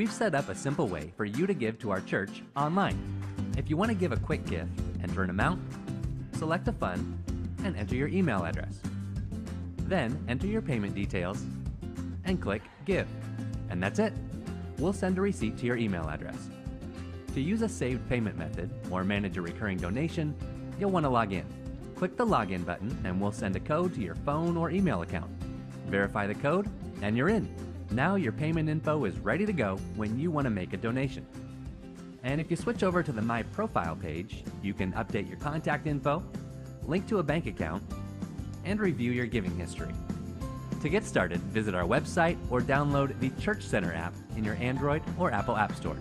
We've set up a simple way for you to give to our church online. If you want to give a quick gift, enter an amount, select a fund, and enter your email address. Then enter your payment details and click Give. And that's it. We'll send a receipt to your email address. To use a saved payment method or manage a recurring donation, you'll want to log in. Click the login button and we'll send a code to your phone or email account. Verify the code and you're in. Now your payment info is ready to go when you want to make a donation. And if you switch over to the My Profile page, you can update your contact info, link to a bank account, and review your giving history. To get started, visit our website or download the Church Center app in your Android or Apple App Store.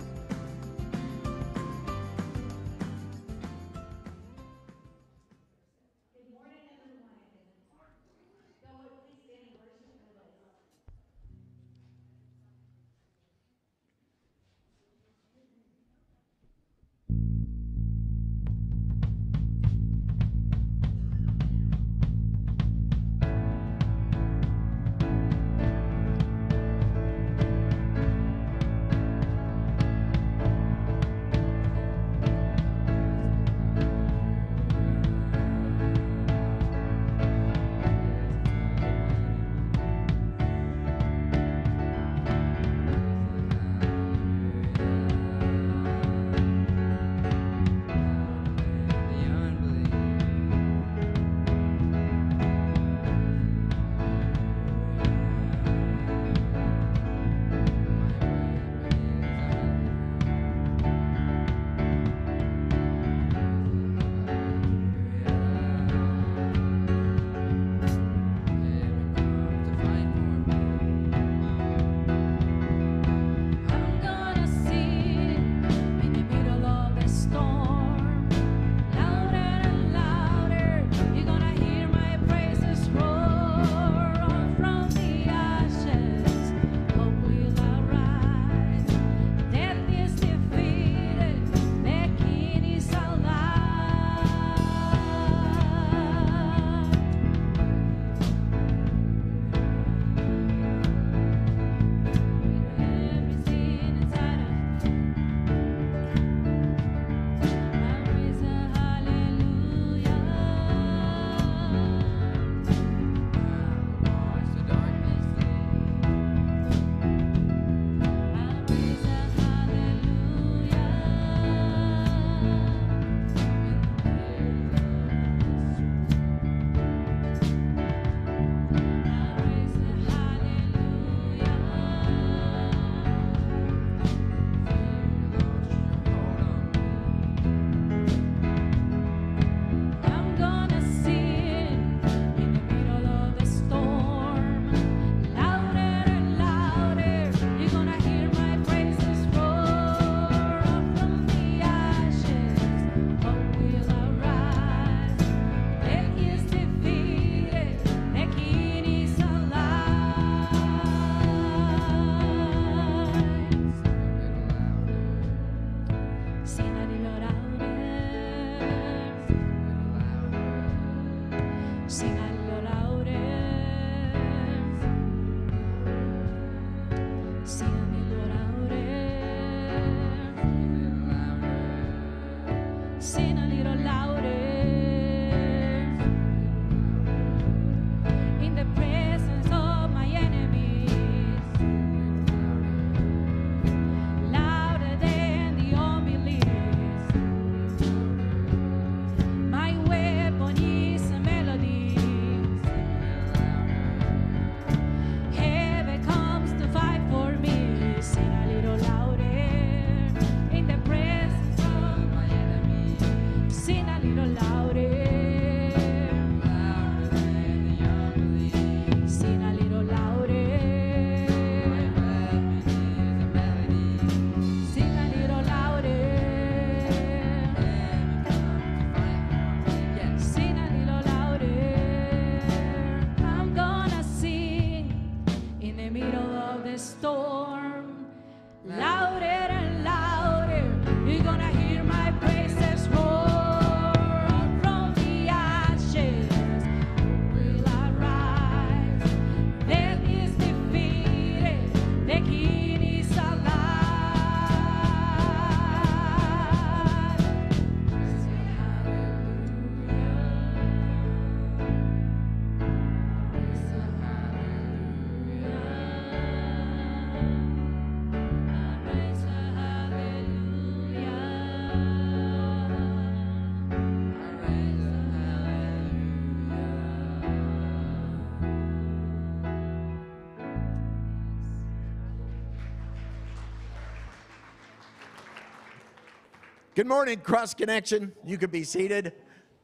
Good morning, Cross Connection. You could be seated.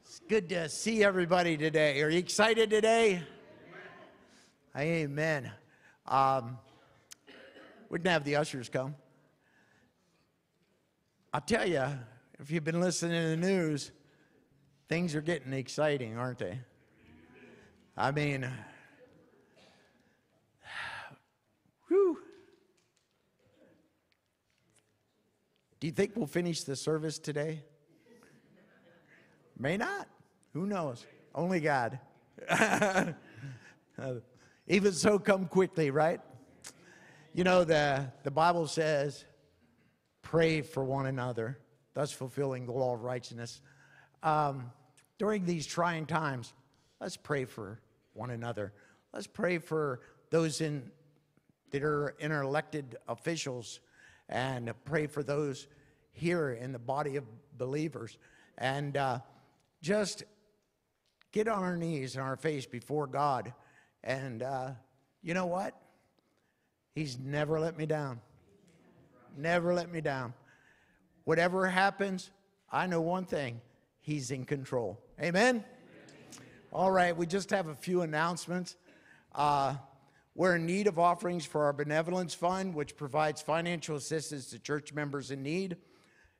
It's good to see everybody today. Are you excited today? Amen. Um, we can have the ushers come. I'll tell you, if you've been listening to the news, things are getting exciting, aren't they? I mean, whew. Do you think we'll finish the service today? May not. Who knows? Only God. Uh, Even so, come quickly, right? You know, the, the Bible says, pray for one another, thus fulfilling the law of righteousness. Um, during these trying times, let's pray for one another. Let's pray for those in, that are in elected officials and pray for those here in the body of believers. And uh, just get on our knees and our face before God. And uh, you know what? He's never let me down. Never let me down. Whatever happens, I know one thing He's in control. Amen? All right, we just have a few announcements. Uh, we're in need of offerings for our benevolence fund, which provides financial assistance to church members in need.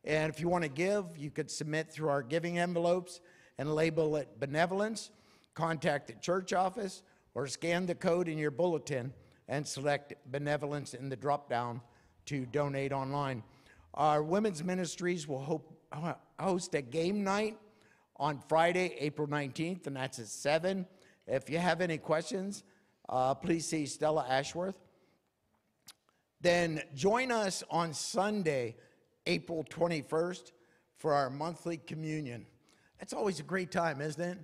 And if you want to give, you could submit through our giving envelopes and label it benevolence, contact the church office, or scan the code in your bulletin and select benevolence in the drop down to donate online. Our women's ministries will hope, host a game night on Friday, April 19th, and that's at 7. If you have any questions, uh, please see Stella Ashworth. Then join us on Sunday, April 21st, for our monthly communion. It's always a great time, isn't it?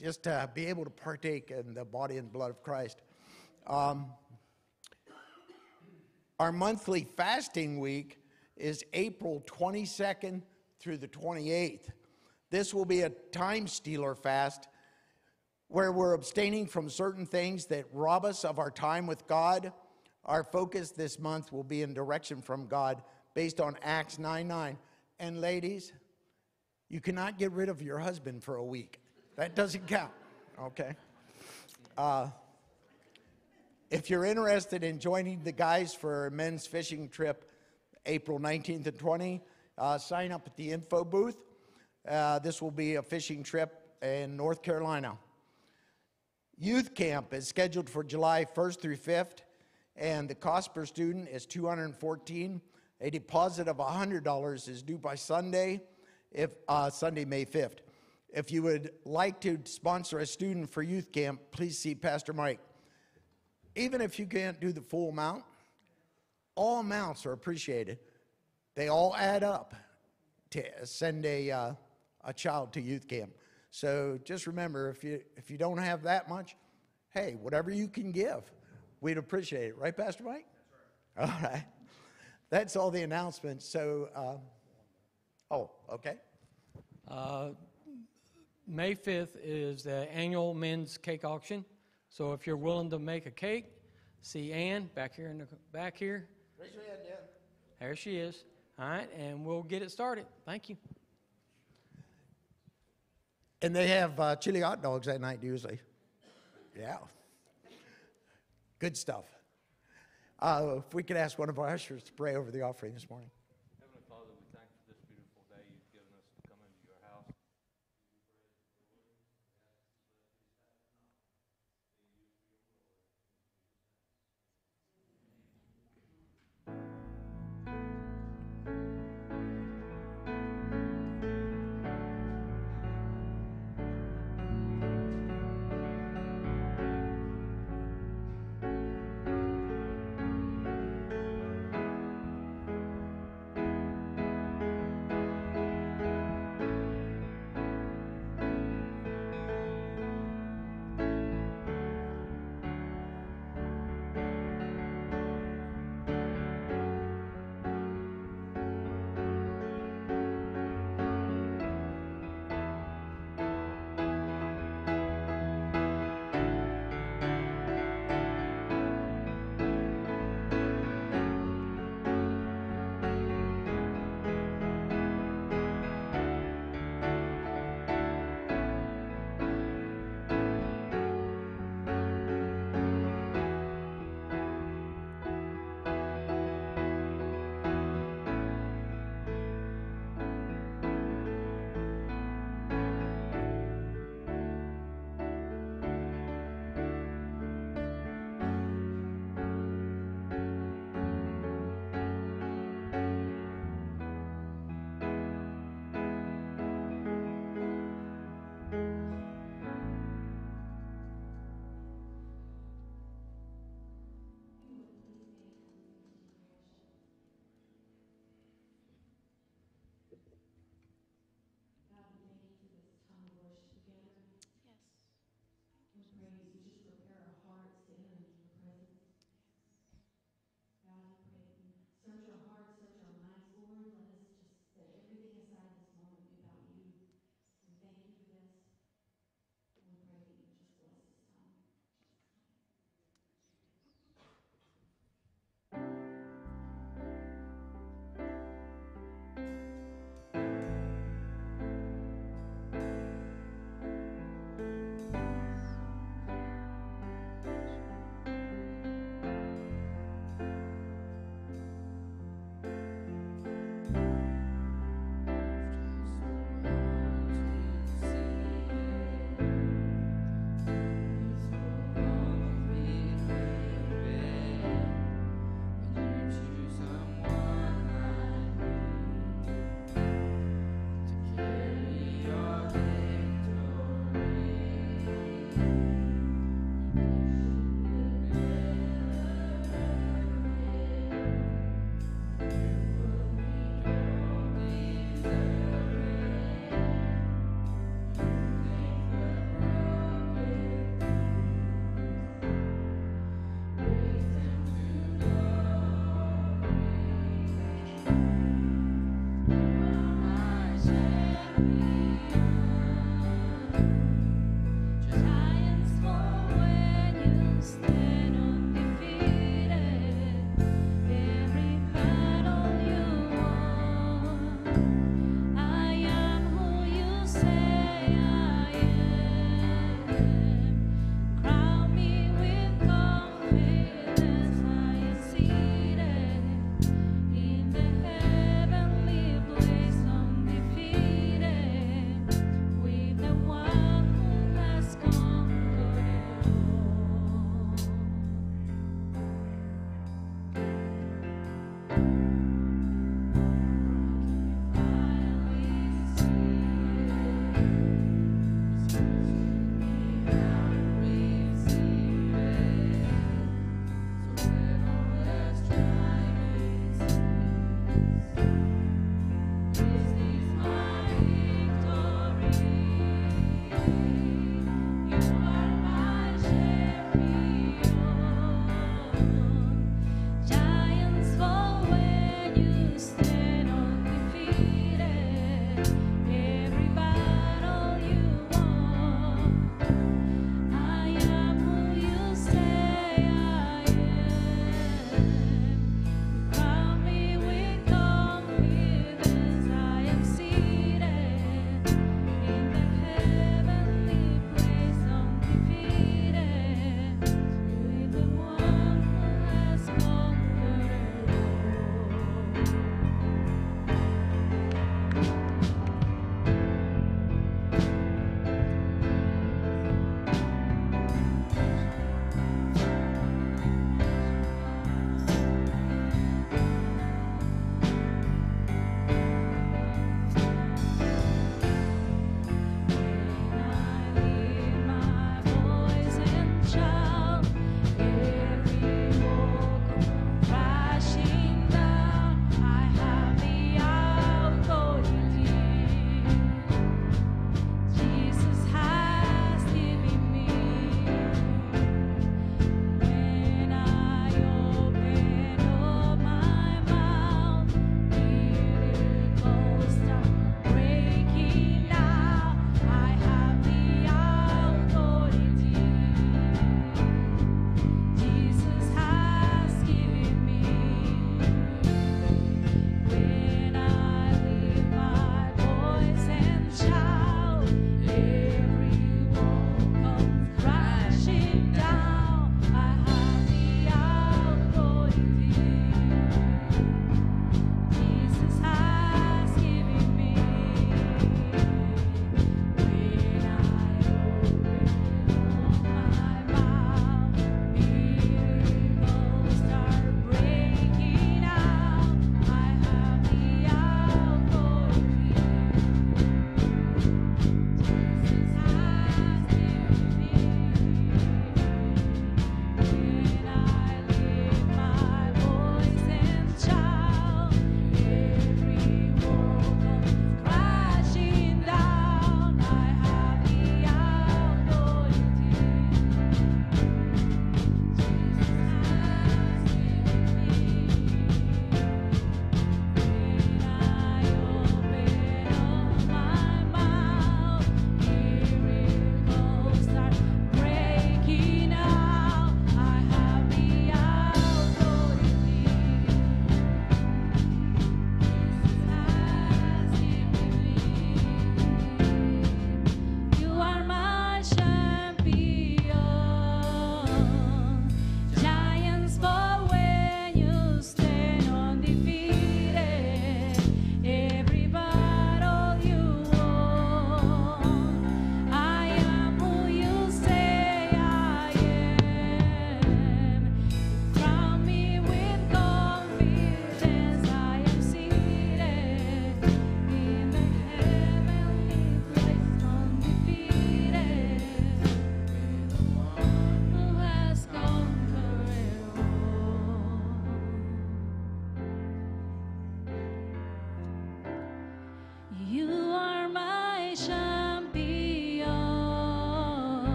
Just to be able to partake in the body and blood of Christ. Um, our monthly fasting week is April 22nd through the 28th. This will be a time stealer fast where we're abstaining from certain things that rob us of our time with God. Our focus this month will be in direction from God based on Acts 9 9. And ladies, you cannot get rid of your husband for a week. That doesn't count, okay? Uh, if you're interested in joining the guys for a men's fishing trip, April 19th and 20, uh, sign up at the info booth. Uh, this will be a fishing trip in North Carolina. Youth camp is scheduled for July 1st through 5th, and the cost per student is 214. A deposit of $100 is due by Sunday, if uh, Sunday, May 5th. If you would like to sponsor a student for youth camp, please see Pastor Mike. Even if you can't do the full amount, all amounts are appreciated. They all add up to send a, uh, a child to youth camp. So just remember, if you, if you don't have that much, hey, whatever you can give, we'd appreciate it. Right, Pastor Mike? All right. That's all the announcements. So, um, oh, okay. Uh, May 5th is the annual men's cake auction. So if you're willing to make a cake, see Ann back here in the back here. Raise your hand, Dan. There she is. All right, and we'll get it started. Thank you. And they have uh, chili hot dogs that night usually. Yeah. Good stuff. Uh, if we could ask one of our ushers to pray over the offering this morning.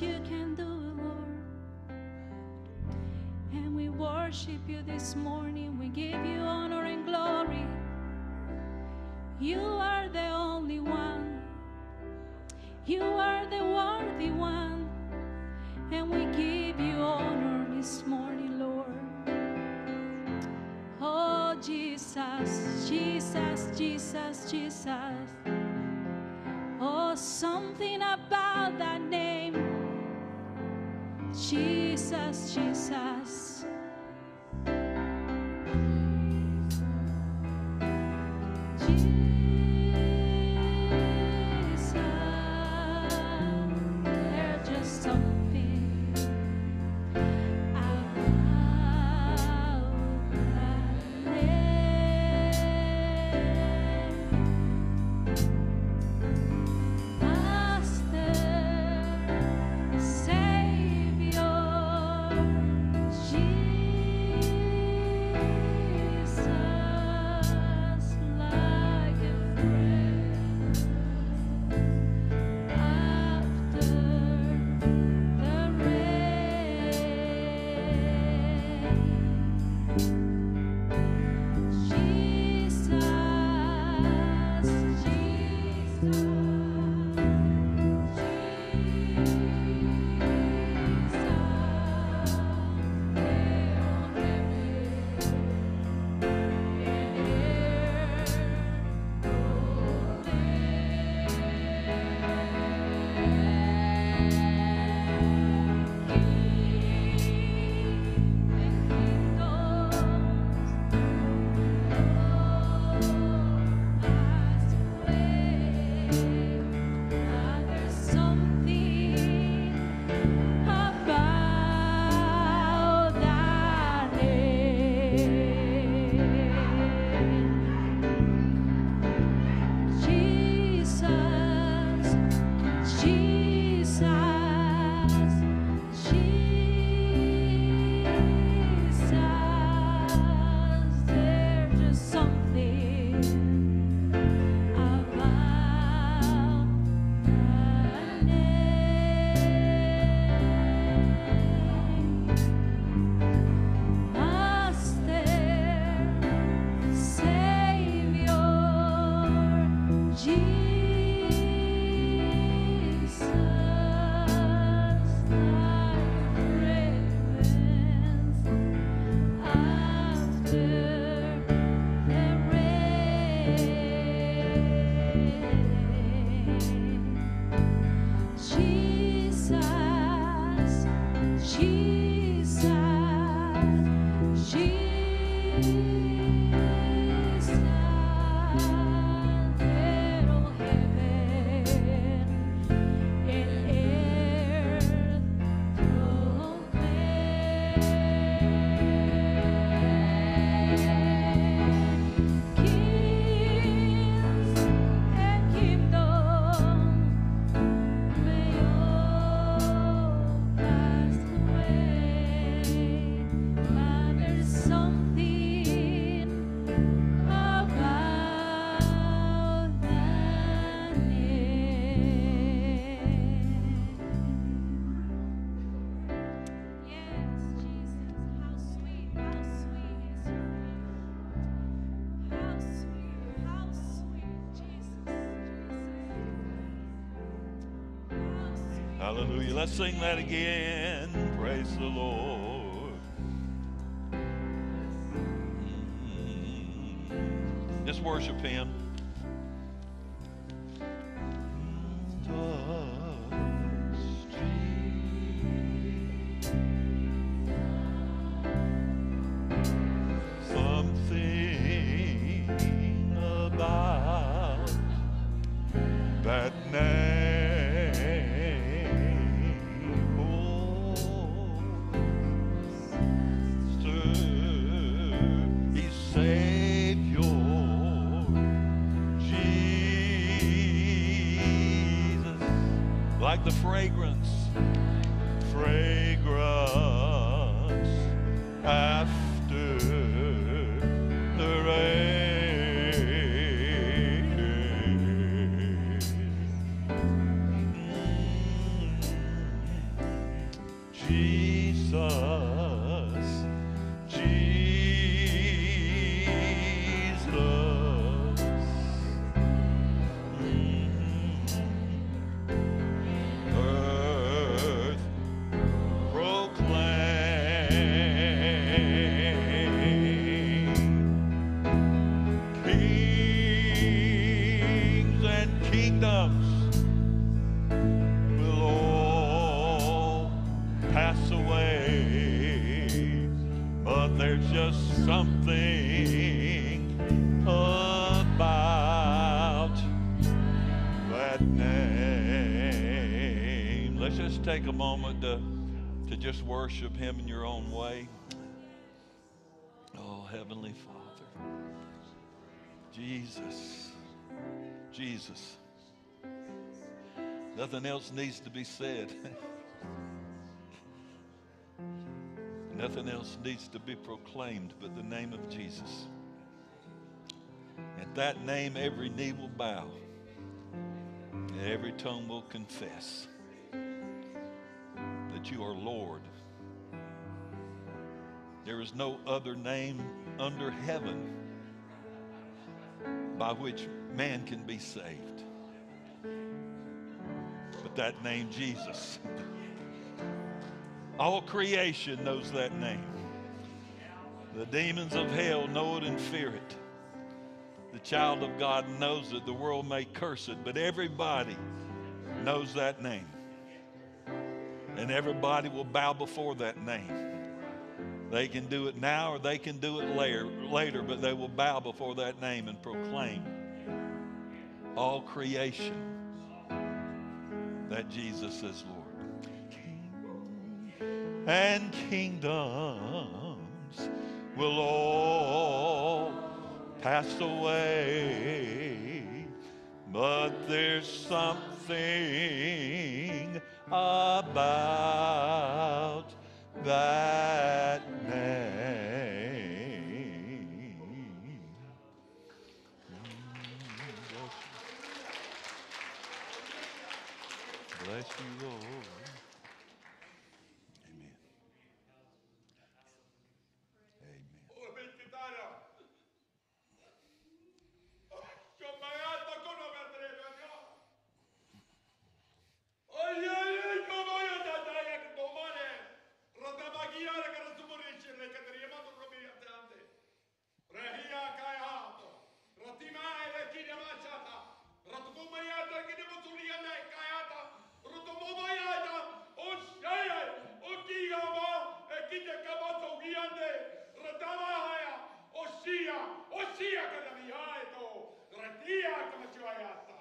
You can do Lord. And we worship you this morning. We give you honor and glory. You are the only one. You are the worthy one. And we give you honor this morning, Lord. Oh, Jesus, Jesus, Jesus, Jesus. Oh, something about that name. Jesus, Jesus. Let's sing that again. Praise the Lord. Mm. Just worship Him. The fragrance, just worship Him in your own way. Oh, Heavenly Father, Jesus, Jesus. Nothing else needs to be said. Nothing else needs to be proclaimed but the name of Jesus. At that name, every knee will bow, and every tongue will confess you are Lord. There is no other name under heaven by which man can be saved but that name, Jesus. All creation knows that name. The demons of hell know it and fear it. The child of God knows it. The world may curse it, but everybody knows that name. And everybody will bow before that name. They can do it now or they can do it later, later, but they will bow before that name and proclaim all creation that Jesus is Lord. And kingdoms will all pass away, but there's something about that Osia, osia kada vihaeto, ratia kama chuayata.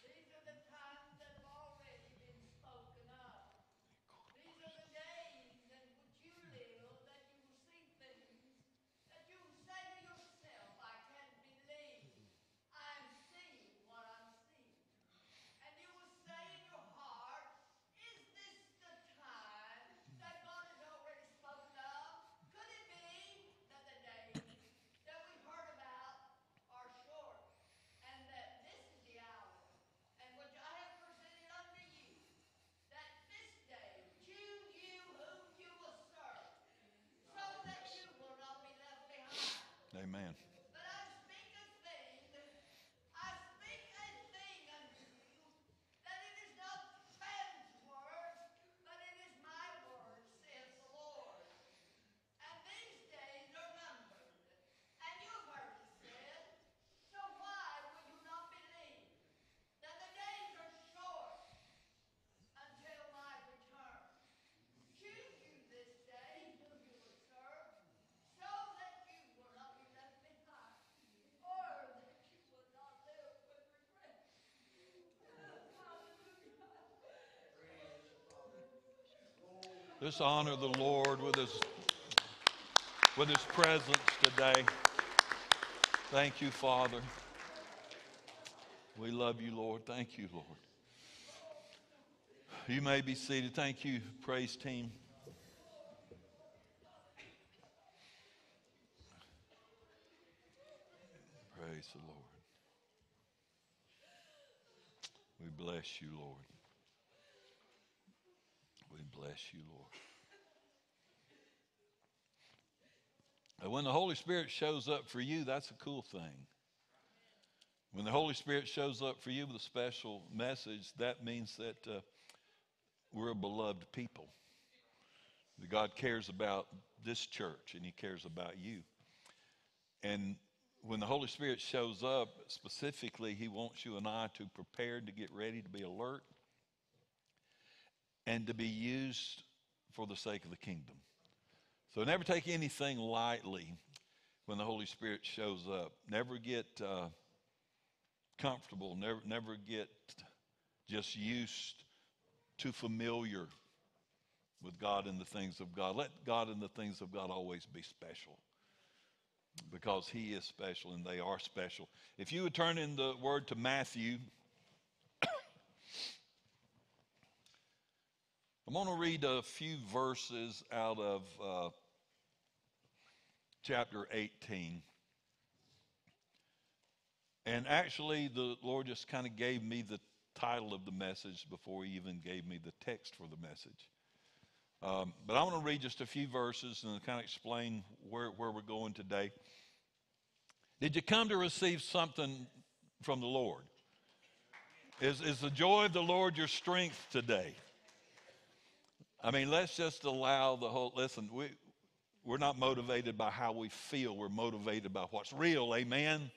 These are the times that have already been spoken of. These are the days in which you live that you will see things that you will say to yourself, I can't believe I'm seeing what I'm seeing. And you will say in your heart, is this the time that God has already spoken of? Could it be that the days that we heard about are short? And that this is the hour, and which I have presented unto you, that this day choose you whom you will serve, so that you will not be left behind. Amen. But I speak a thing, I speak a thing unto you, that it is not man's word, but it is my word, says the Lord. And these days are numbered. And you've heard it said, so why will you not believe that the days are short until my return? Choose you this day whom you will serve, so that you will not be left behind. Let's honor the Lord with his, with his presence today. Thank you, Father. We love you, Lord. Thank you, Lord. You may be seated. Thank you, praise team. Praise the Lord. We bless you, Lord. Bless you, Lord. And when the Holy Spirit shows up for you, that's a cool thing. When the Holy Spirit shows up for you with a special message, that means that uh, we're a beloved people. That God cares about this church and He cares about you. And when the Holy Spirit shows up, specifically, He wants you and I to prepare to get ready to be alert and to be used for the sake of the kingdom. So never take anything lightly when the Holy Spirit shows up. Never get uh, comfortable. Never, never get just used to familiar with God and the things of God. Let God and the things of God always be special because He is special and they are special. If you would turn in the word to Matthew, I'm going to read a few verses out of uh, chapter 18. And actually, the Lord just kind of gave me the title of the message before He even gave me the text for the message. Um, but I'm going to read just a few verses and kind of explain where, where we're going today. Did you come to receive something from the Lord? Is, is the joy of the Lord your strength today? I mean, let's just allow the whole, listen, we, we're not motivated by how we feel, we're motivated by what's real, amen?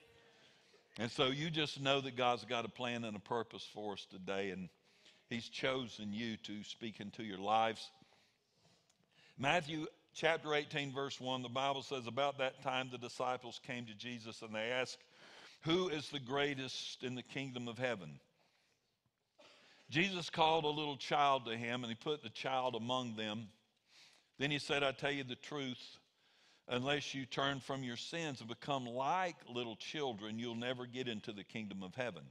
And so you just know that God's got a plan and a purpose for us today, and He's chosen you to speak into your lives. Matthew chapter 18, verse 1, the Bible says, About that time the disciples came to Jesus and they asked, Who is the greatest in the kingdom of heaven? Jesus called a little child to him and he put the child among them. Then he said, I tell you the truth, unless you turn from your sins and become like little children, you'll never get into the kingdom of heaven.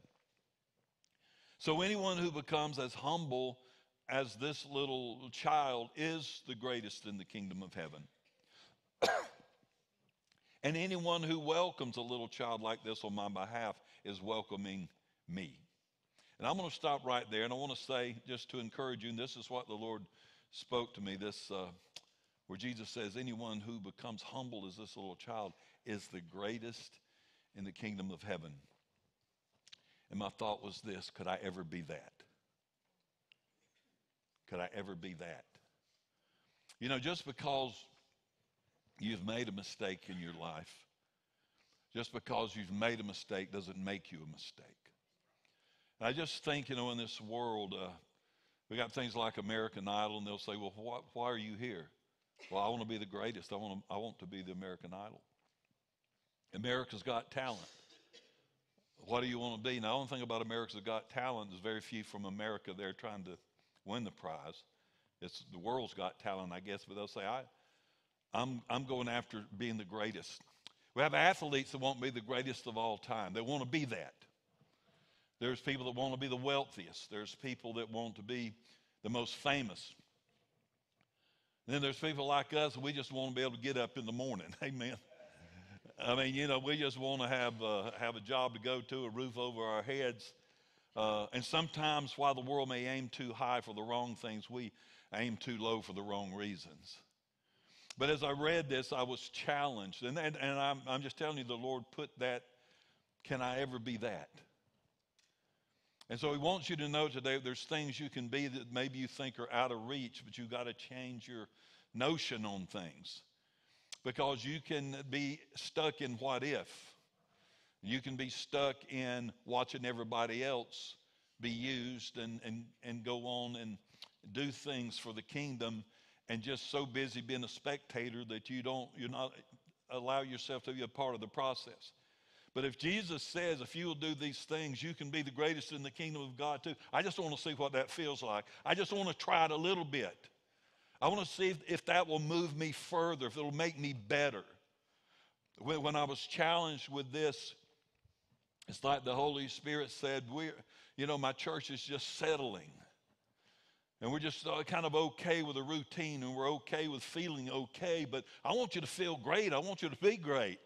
So anyone who becomes as humble as this little child is the greatest in the kingdom of heaven. and anyone who welcomes a little child like this on my behalf is welcoming me. And I'm going to stop right there, and I want to say, just to encourage you, and this is what the Lord spoke to me this, uh, where Jesus says, Anyone who becomes humble as this little child is the greatest in the kingdom of heaven. And my thought was this could I ever be that? Could I ever be that? You know, just because you've made a mistake in your life, just because you've made a mistake doesn't make you a mistake. I just think, you know, in this world, uh, we got things like American Idol, and they'll say, well, why, why are you here? Well, I want to be the greatest. I want to, I want to be the American Idol. America's Got Talent. What do you want to be? Now, the only thing about America's Got Talent is very few from America there trying to win the prize. It's the world's got talent, I guess, but they'll say, I, I'm, I'm going after being the greatest. We have athletes that want to be the greatest of all time. They want to be that. There's people that want to be the wealthiest. There's people that want to be the most famous. And then there's people like us, we just want to be able to get up in the morning. Amen. I mean, you know, we just want to have, uh, have a job to go to, a roof over our heads. Uh, and sometimes, while the world may aim too high for the wrong things, we aim too low for the wrong reasons. But as I read this, I was challenged. And, and, and I'm, I'm just telling you, the Lord put that, can I ever be that? And so he wants you to know today there's things you can be that maybe you think are out of reach, but you've got to change your notion on things. Because you can be stuck in what if. You can be stuck in watching everybody else be used and, and, and go on and do things for the kingdom and just so busy being a spectator that you don't, you're not allow yourself to be a part of the process. But if Jesus says, if you will do these things, you can be the greatest in the kingdom of God too. I just want to see what that feels like. I just want to try it a little bit. I want to see if, if that will move me further, if it'll make me better. When, when I was challenged with this, it's like the Holy Spirit said, we're, you know, my church is just settling. And we're just uh, kind of okay with a routine and we're okay with feeling okay, but I want you to feel great. I want you to be great.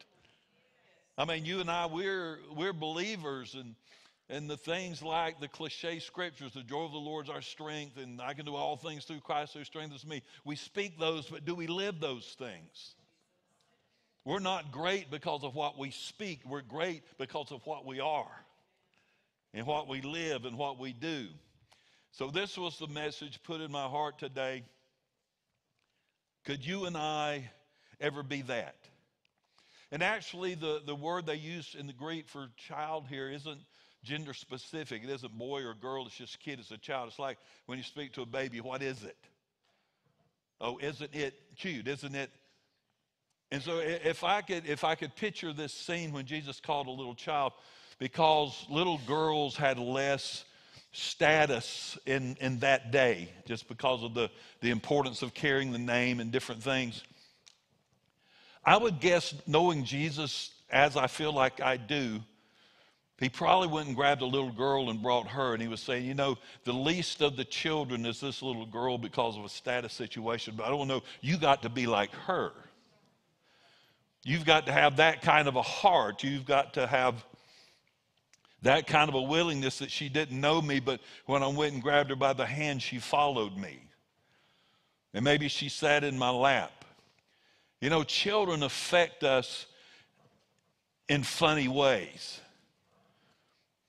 I mean, you and I, we're, we're believers and, and the things like the cliche scriptures, the joy of the Lord is our strength and I can do all things through Christ who strengthens me. We speak those, but do we live those things? We're not great because of what we speak. We're great because of what we are and what we live and what we do. So, this was the message put in my heart today. Could you and I ever be that? And actually, the, the word they use in the Greek for child here isn't gender specific. It isn't boy or girl, it's just kid, it's a child. It's like when you speak to a baby, what is it? Oh, isn't it cute? Isn't it? And so if I could if I could picture this scene when Jesus called a little child, because little girls had less status in, in that day, just because of the, the importance of carrying the name and different things. I would guess, knowing Jesus as I feel like I do, he probably went and grabbed a little girl and brought her, and he was saying, You know, the least of the children is this little girl because of a status situation, but I don't know, you got to be like her. You've got to have that kind of a heart. You've got to have that kind of a willingness that she didn't know me, but when I went and grabbed her by the hand, she followed me. And maybe she sat in my lap. You know, children affect us in funny ways.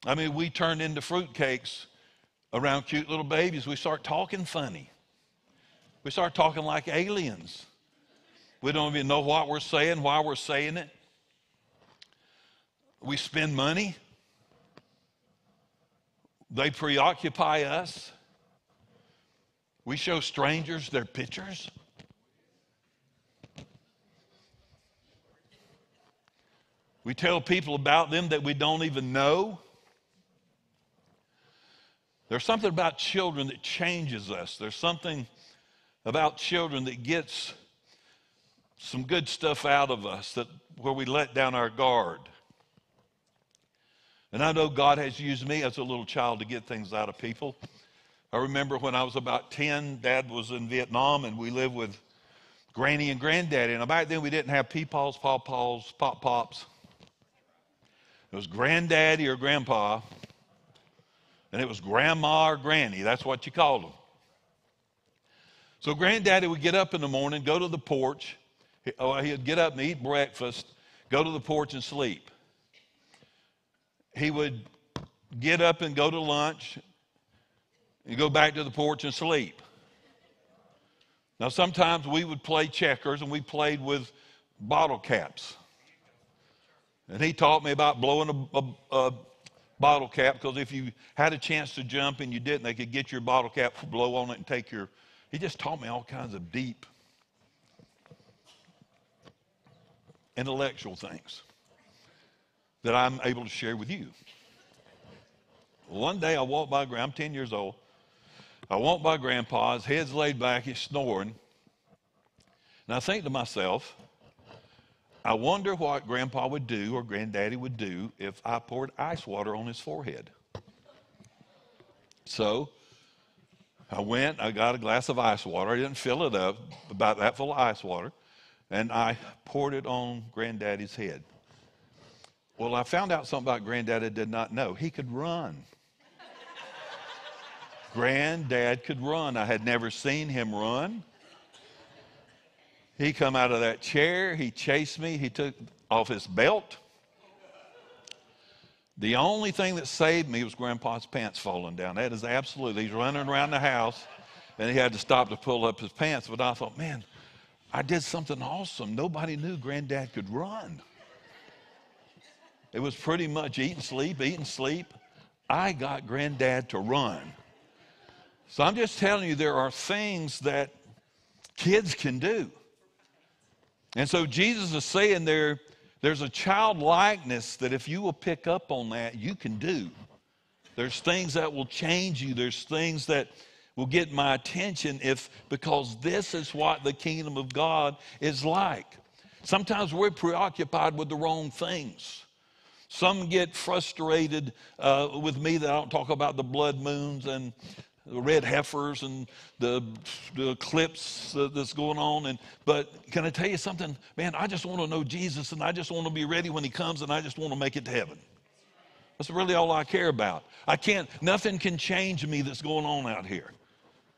I mean, we turn into fruitcakes around cute little babies. We start talking funny. We start talking like aliens. We don't even know what we're saying, why we're saying it. We spend money. They preoccupy us. We show strangers their pictures. We tell people about them that we don't even know. There's something about children that changes us. There's something about children that gets some good stuff out of us that where we let down our guard. And I know God has used me as a little child to get things out of people. I remember when I was about 10, dad was in Vietnam and we lived with granny and granddaddy. And back then we didn't have peepaws, pawpaws, pop pops. It was granddaddy or grandpa, and it was grandma or granny. That's what you called them. So granddaddy would get up in the morning, go to the porch. He- Oh, he'd get up and eat breakfast, go to the porch and sleep. He would get up and go to lunch and go back to the porch and sleep. Now, sometimes we would play checkers and we played with bottle caps. And he taught me about blowing a, a, a bottle cap because if you had a chance to jump and you didn't, they could get your bottle cap, blow on it, and take your. He just taught me all kinds of deep intellectual things that I'm able to share with you. One day I walked by, I'm 10 years old. I walked by Grandpa, his head's laid back, he's snoring. And I think to myself, I wonder what Grandpa would do or Granddaddy would do if I poured ice water on his forehead. So I went, I got a glass of ice water. I didn't fill it up, about that full of ice water, and I poured it on Granddaddy's head. Well, I found out something about Granddad I did not know. He could run. Granddad could run. I had never seen him run. He come out of that chair. He chased me. He took off his belt. The only thing that saved me was Grandpa's pants falling down. That is absolute. He's running around the house, and he had to stop to pull up his pants. But I thought, man, I did something awesome. Nobody knew Granddad could run. It was pretty much eat and sleep, eat and sleep. I got Granddad to run. So I'm just telling you, there are things that kids can do. And so Jesus is saying there, there's a childlikeness that if you will pick up on that, you can do. There's things that will change you. There's things that will get my attention if because this is what the kingdom of God is like. Sometimes we're preoccupied with the wrong things. Some get frustrated uh, with me that I don't talk about the blood moons and the red heifers and the, the eclipse uh, that's going on. And but can I tell you something, man? I just want to know Jesus, and I just want to be ready when He comes, and I just want to make it to heaven. That's really all I care about. I can't. Nothing can change me that's going on out here.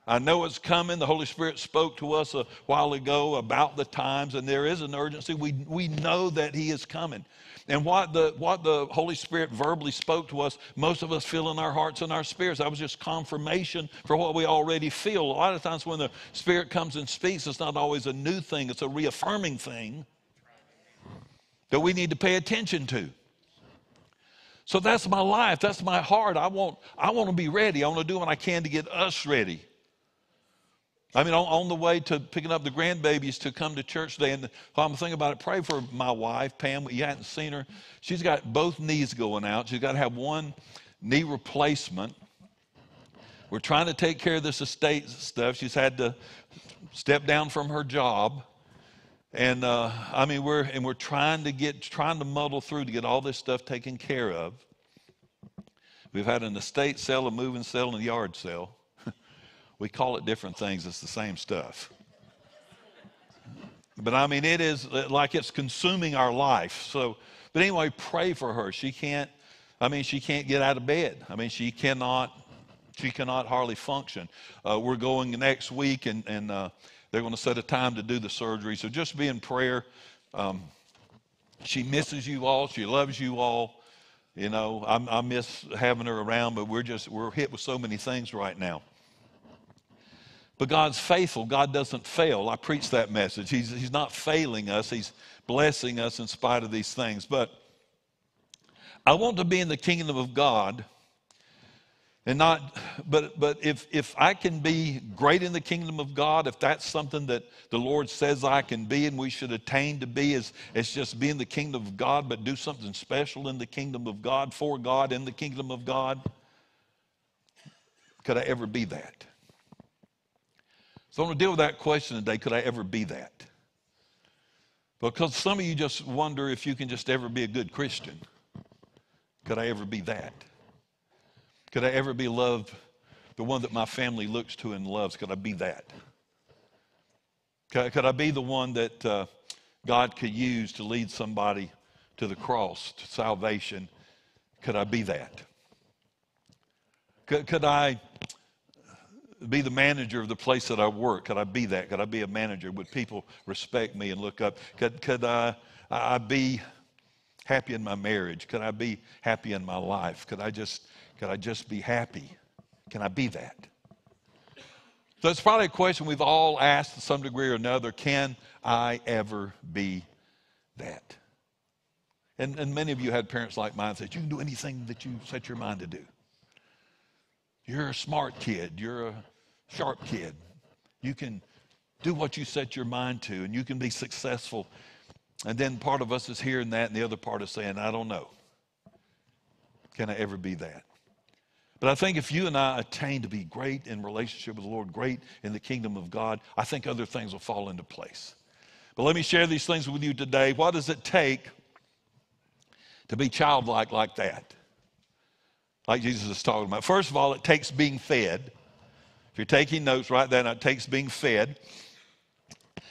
I know it's coming. The Holy Spirit spoke to us a while ago about the times, and there is an urgency. We, we know that He is coming. And what the, what the Holy Spirit verbally spoke to us, most of us feel in our hearts and our spirits. That was just confirmation for what we already feel. A lot of times when the Spirit comes and speaks, it's not always a new thing, it's a reaffirming thing that we need to pay attention to. So that's my life. That's my heart. I want, I want to be ready. I want to do what I can to get us ready. I mean, on, on the way to picking up the grandbabies to come to church today, and while I'm thinking about it, pray for my wife, Pam. You hadn't seen her. She's got both knees going out. She's got to have one knee replacement. We're trying to take care of this estate stuff. She's had to step down from her job. And uh, I mean, we're and we're trying to get trying to muddle through to get all this stuff taken care of. We've had an estate sale, a moving sale, and a yard sale. We call it different things. It's the same stuff. But I mean, it is like it's consuming our life. So, but anyway, pray for her. She can't. I mean, she can't get out of bed. I mean, she cannot. She cannot hardly function. Uh, we're going next week, and and. Uh, they're going to set a time to do the surgery. So just be in prayer. Um, she misses you all. She loves you all. You know, I, I miss having her around, but we're just we're hit with so many things right now. But God's faithful. God doesn't fail. I preach that message. He's, he's not failing us. He's blessing us in spite of these things. But I want to be in the kingdom of God and not but but if if i can be great in the kingdom of god if that's something that the lord says i can be and we should attain to be is it's just be in the kingdom of god but do something special in the kingdom of god for god in the kingdom of god could i ever be that so I'm going to deal with that question today could i ever be that because some of you just wonder if you can just ever be a good christian could i ever be that could I ever be loved, the one that my family looks to and loves? Could I be that? Could, could I be the one that uh, God could use to lead somebody to the cross, to salvation? Could I be that? Could, could I be the manager of the place that I work? Could I be that? Could I be a manager? Would people respect me and look up? Could, could I, I be happy in my marriage? Could I be happy in my life? Could I just could I just be happy? Can I be that? So it's probably a question we've all asked to some degree or another can I ever be that? And, and many of you had parents like mine that said, You can do anything that you set your mind to do. You're a smart kid, you're a sharp kid. You can do what you set your mind to, and you can be successful. And then part of us is hearing that, and the other part is saying, I don't know. Can I ever be that? But I think if you and I attain to be great in relationship with the Lord, great in the kingdom of God, I think other things will fall into place. But let me share these things with you today. What does it take to be childlike like that? Like Jesus is talking about. First of all, it takes being fed. If you're taking notes, write that It takes being fed.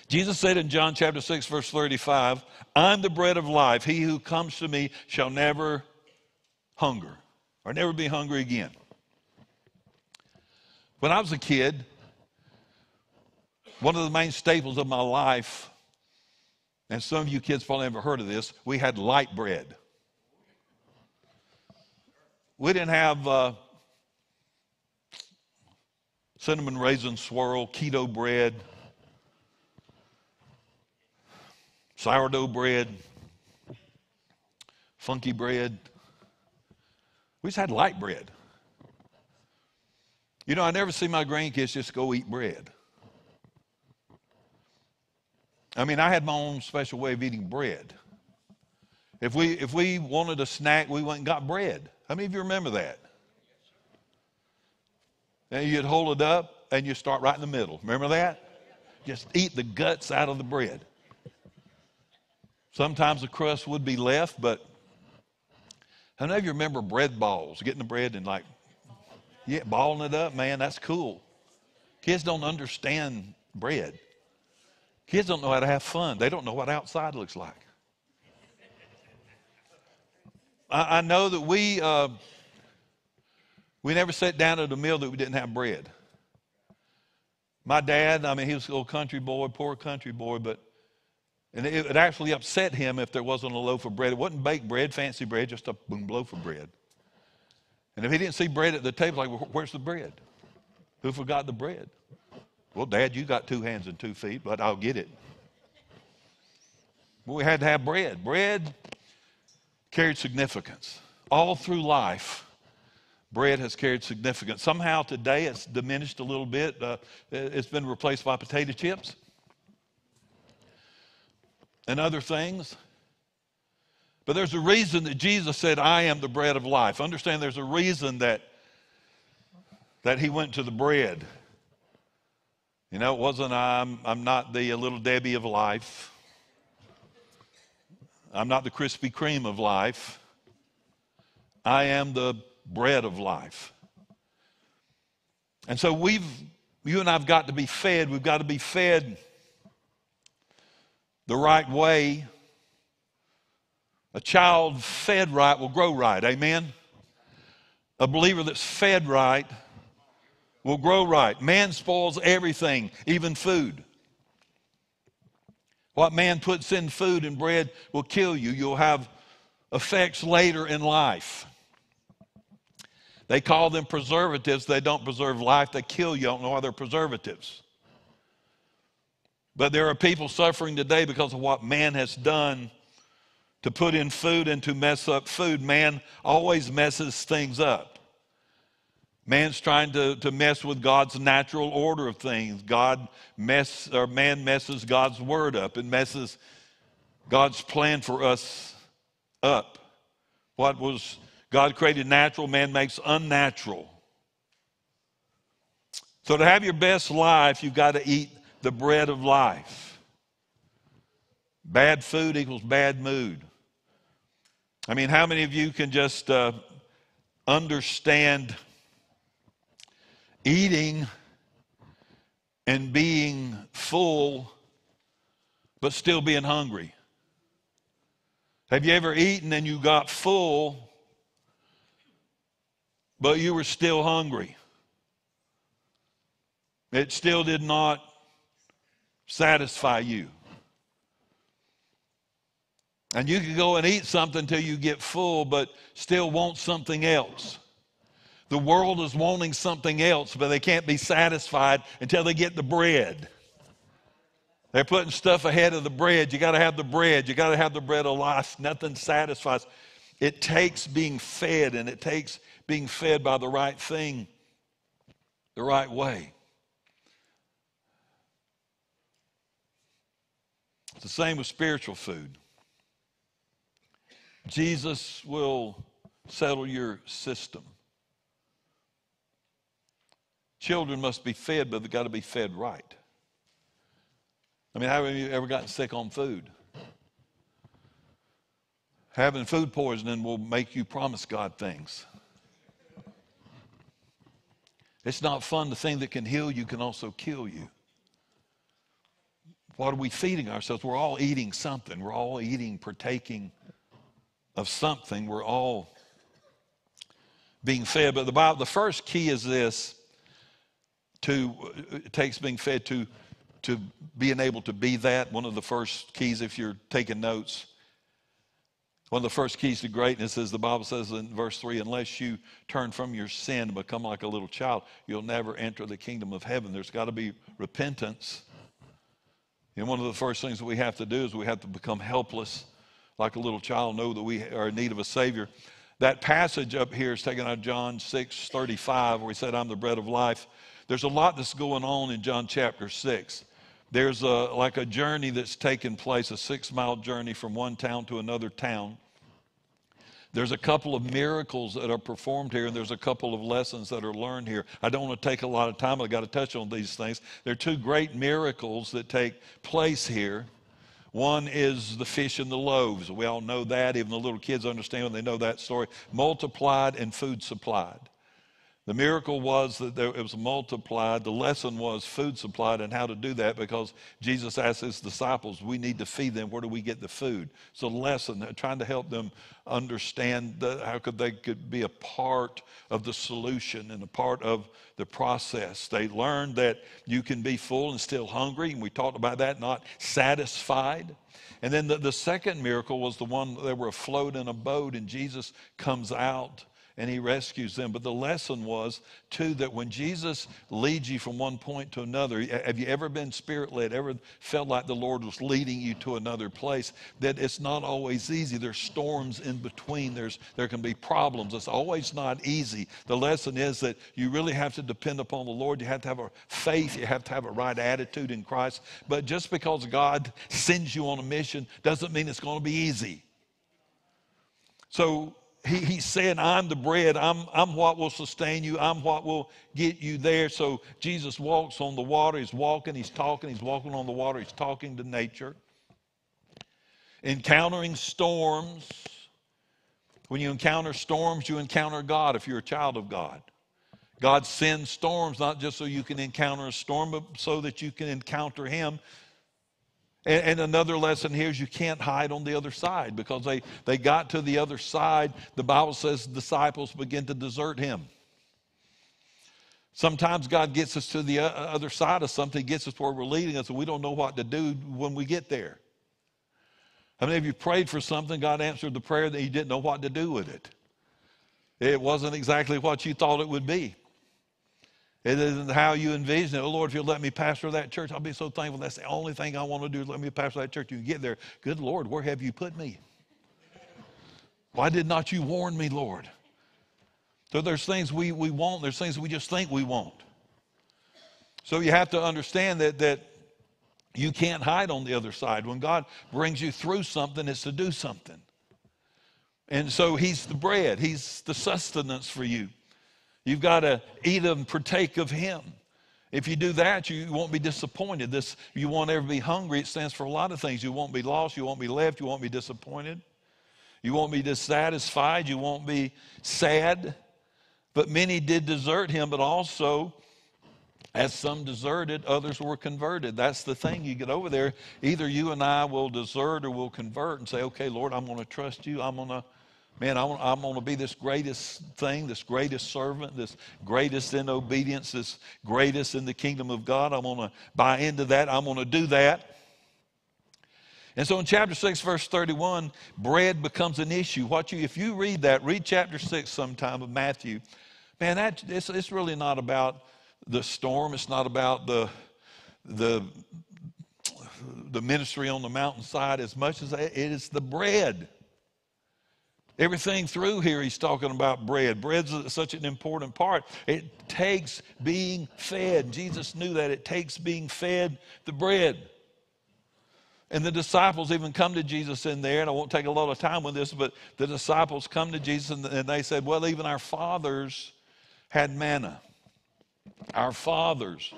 Jesus said in John chapter 6, verse 35, I'm the bread of life. He who comes to me shall never hunger or never be hungry again. When I was a kid, one of the main staples of my life, and some of you kids probably never heard of this, we had light bread. We didn't have uh, cinnamon raisin swirl, keto bread, sourdough bread, funky bread. We just had light bread. You know, I never see my grandkids just go eat bread. I mean, I had my own special way of eating bread. If we, if we wanted a snack, we went and got bread. How many of you remember that? And you'd hold it up, and you start right in the middle. Remember that? Just eat the guts out of the bread. Sometimes the crust would be left, but how many of you remember bread balls? Getting the bread and like, yeah, balling it up, man, that's cool. Kids don't understand bread. Kids don't know how to have fun. They don't know what outside looks like. I, I know that we uh, we never sat down at a meal that we didn't have bread. My dad, I mean, he was a little country boy, poor country boy, but and it, it actually upset him if there wasn't a loaf of bread. It wasn't baked bread, fancy bread, just a boom loaf of bread. And if he didn't see bread at the table, like, well, where's the bread? Who forgot the bread? Well, Dad, you got two hands and two feet, but I'll get it. We had to have bread. Bread carried significance. All through life, bread has carried significance. Somehow today it's diminished a little bit. Uh, it's been replaced by potato chips and other things. But there's a reason that Jesus said, I am the bread of life. Understand there's a reason that, that he went to the bread. You know, it wasn't I'm, I'm not the little Debbie of life. I'm not the Krispy Kreme of life. I am the bread of life. And so we've, you and I've got to be fed. We've got to be fed the right way. A child fed right will grow right. Amen? A believer that's fed right will grow right. Man spoils everything, even food. What man puts in food and bread will kill you. You'll have effects later in life. They call them preservatives. They don't preserve life, they kill you. You don't know why they're preservatives. But there are people suffering today because of what man has done to put in food and to mess up food. Man always messes things up. Man's trying to, to mess with God's natural order of things. God mess or man messes God's word up and messes God's plan for us up. What was God created natural, man makes unnatural. So to have your best life, you've got to eat the bread of life. Bad food equals bad mood. I mean, how many of you can just uh, understand eating and being full, but still being hungry? Have you ever eaten and you got full, but you were still hungry? It still did not satisfy you. And you can go and eat something until you get full, but still want something else. The world is wanting something else, but they can't be satisfied until they get the bread. They're putting stuff ahead of the bread. You got to have the bread. You got to have the bread of life. Nothing satisfies. It takes being fed, and it takes being fed by the right thing, the right way. It's the same with spiritual food. Jesus will settle your system. Children must be fed, but they've got to be fed right. I mean, have you ever gotten sick on food? Having food poisoning will make you promise God things. It's not fun. The thing that can heal you can also kill you. What are we feeding ourselves? We're all eating something. We're all eating, partaking of something. We're all being fed. But the Bible, the first key is this to it takes being fed to to being able to be that. One of the first keys, if you're taking notes, one of the first keys to greatness is the Bible says in verse 3 unless you turn from your sin and become like a little child, you'll never enter the kingdom of heaven. There's got to be repentance. And one of the first things that we have to do is we have to become helpless like a little child, know that we are in need of a Savior. That passage up here is taken out of John 6 35, where he said, I'm the bread of life. There's a lot that's going on in John chapter 6. There's a, like a journey that's taken place, a six mile journey from one town to another town. There's a couple of miracles that are performed here, and there's a couple of lessons that are learned here. I don't want to take a lot of time. I've got to touch on these things. There are two great miracles that take place here. One is the fish and the loaves. We all know that. Even the little kids understand when they know that story. Multiplied and food supplied. The miracle was that there, it was multiplied. The lesson was food supplied and how to do that because Jesus asked his disciples, We need to feed them. Where do we get the food? So, the lesson, uh, trying to help them understand the, how could they could be a part of the solution and a part of the process. They learned that you can be full and still hungry. And we talked about that, not satisfied. And then the, the second miracle was the one they were afloat in a boat, and Jesus comes out and he rescues them. But the lesson was, too, that when Jesus leads you from one point to another, have you ever been spirit led, ever felt like the Lord was leading you to another place? That it's not always easy. There's storms in between, There's, there can be problems. It's always not easy. The lesson is that you really have to depend upon the Lord. You have to have a faith, you have to have a right attitude in Christ. But just because God sends you on a mission doesn't mean it's going to be easy. So he, he's saying, I'm the bread. I'm, I'm what will sustain you. I'm what will get you there. So Jesus walks on the water. He's walking, he's talking, he's walking on the water, he's talking to nature. Encountering storms. When you encounter storms, you encounter God if you're a child of God. God sends storms not just so you can encounter a storm, but so that you can encounter Him and, and, another lesson here is you can't hide on the other side because they, they got to the other side. The Bible says disciples begin to desert him. Sometimes God gets us to the uh, other side of something, gets us where we're leading us, and we don't know what to do when we get there. How many of you prayed for something, God answered the prayer that you didn't know what to do with it? It wasn't exactly what you thought it would be. It isn't how you envision it. Oh, Lord, if you'll let me pastor that church, I'll be so thankful. That's the only thing I want to do is let me pastor that church. You get there. Good Lord, where have you put me? Why did not you warn me, Lord? So there's things we, we want, there's things we just think we want. So you have to understand that, that you can't hide on the other side. When God brings you through something, it's to do something. And so He's the bread, He's the sustenance for you. You've got to eat and partake of Him. If you do that, you won't be disappointed. This, you won't ever be hungry. It stands for a lot of things. You won't be lost. You won't be left. You won't be disappointed. You won't be dissatisfied. You won't be sad. But many did desert him, but also, as some deserted, others were converted. That's the thing. You get over there, either you and I will desert or we'll convert and say, okay, Lord, I'm going to trust you. I'm going to Man, I'm, I'm going to be this greatest thing, this greatest servant, this greatest in obedience, this greatest in the kingdom of God. I'm going to buy into that. I'm going to do that. And so in chapter 6, verse 31, bread becomes an issue. What you, if you read that, read chapter 6 sometime of Matthew. Man, that, it's, it's really not about the storm. It's not about the, the, the ministry on the mountainside as much as it is the bread. Everything through here, he's talking about bread. Bread's such an important part. It takes being fed. Jesus knew that. It takes being fed the bread. And the disciples even come to Jesus in there, and I won't take a lot of time with this, but the disciples come to Jesus and, they said, Well, even our fathers had manna. Our fathers.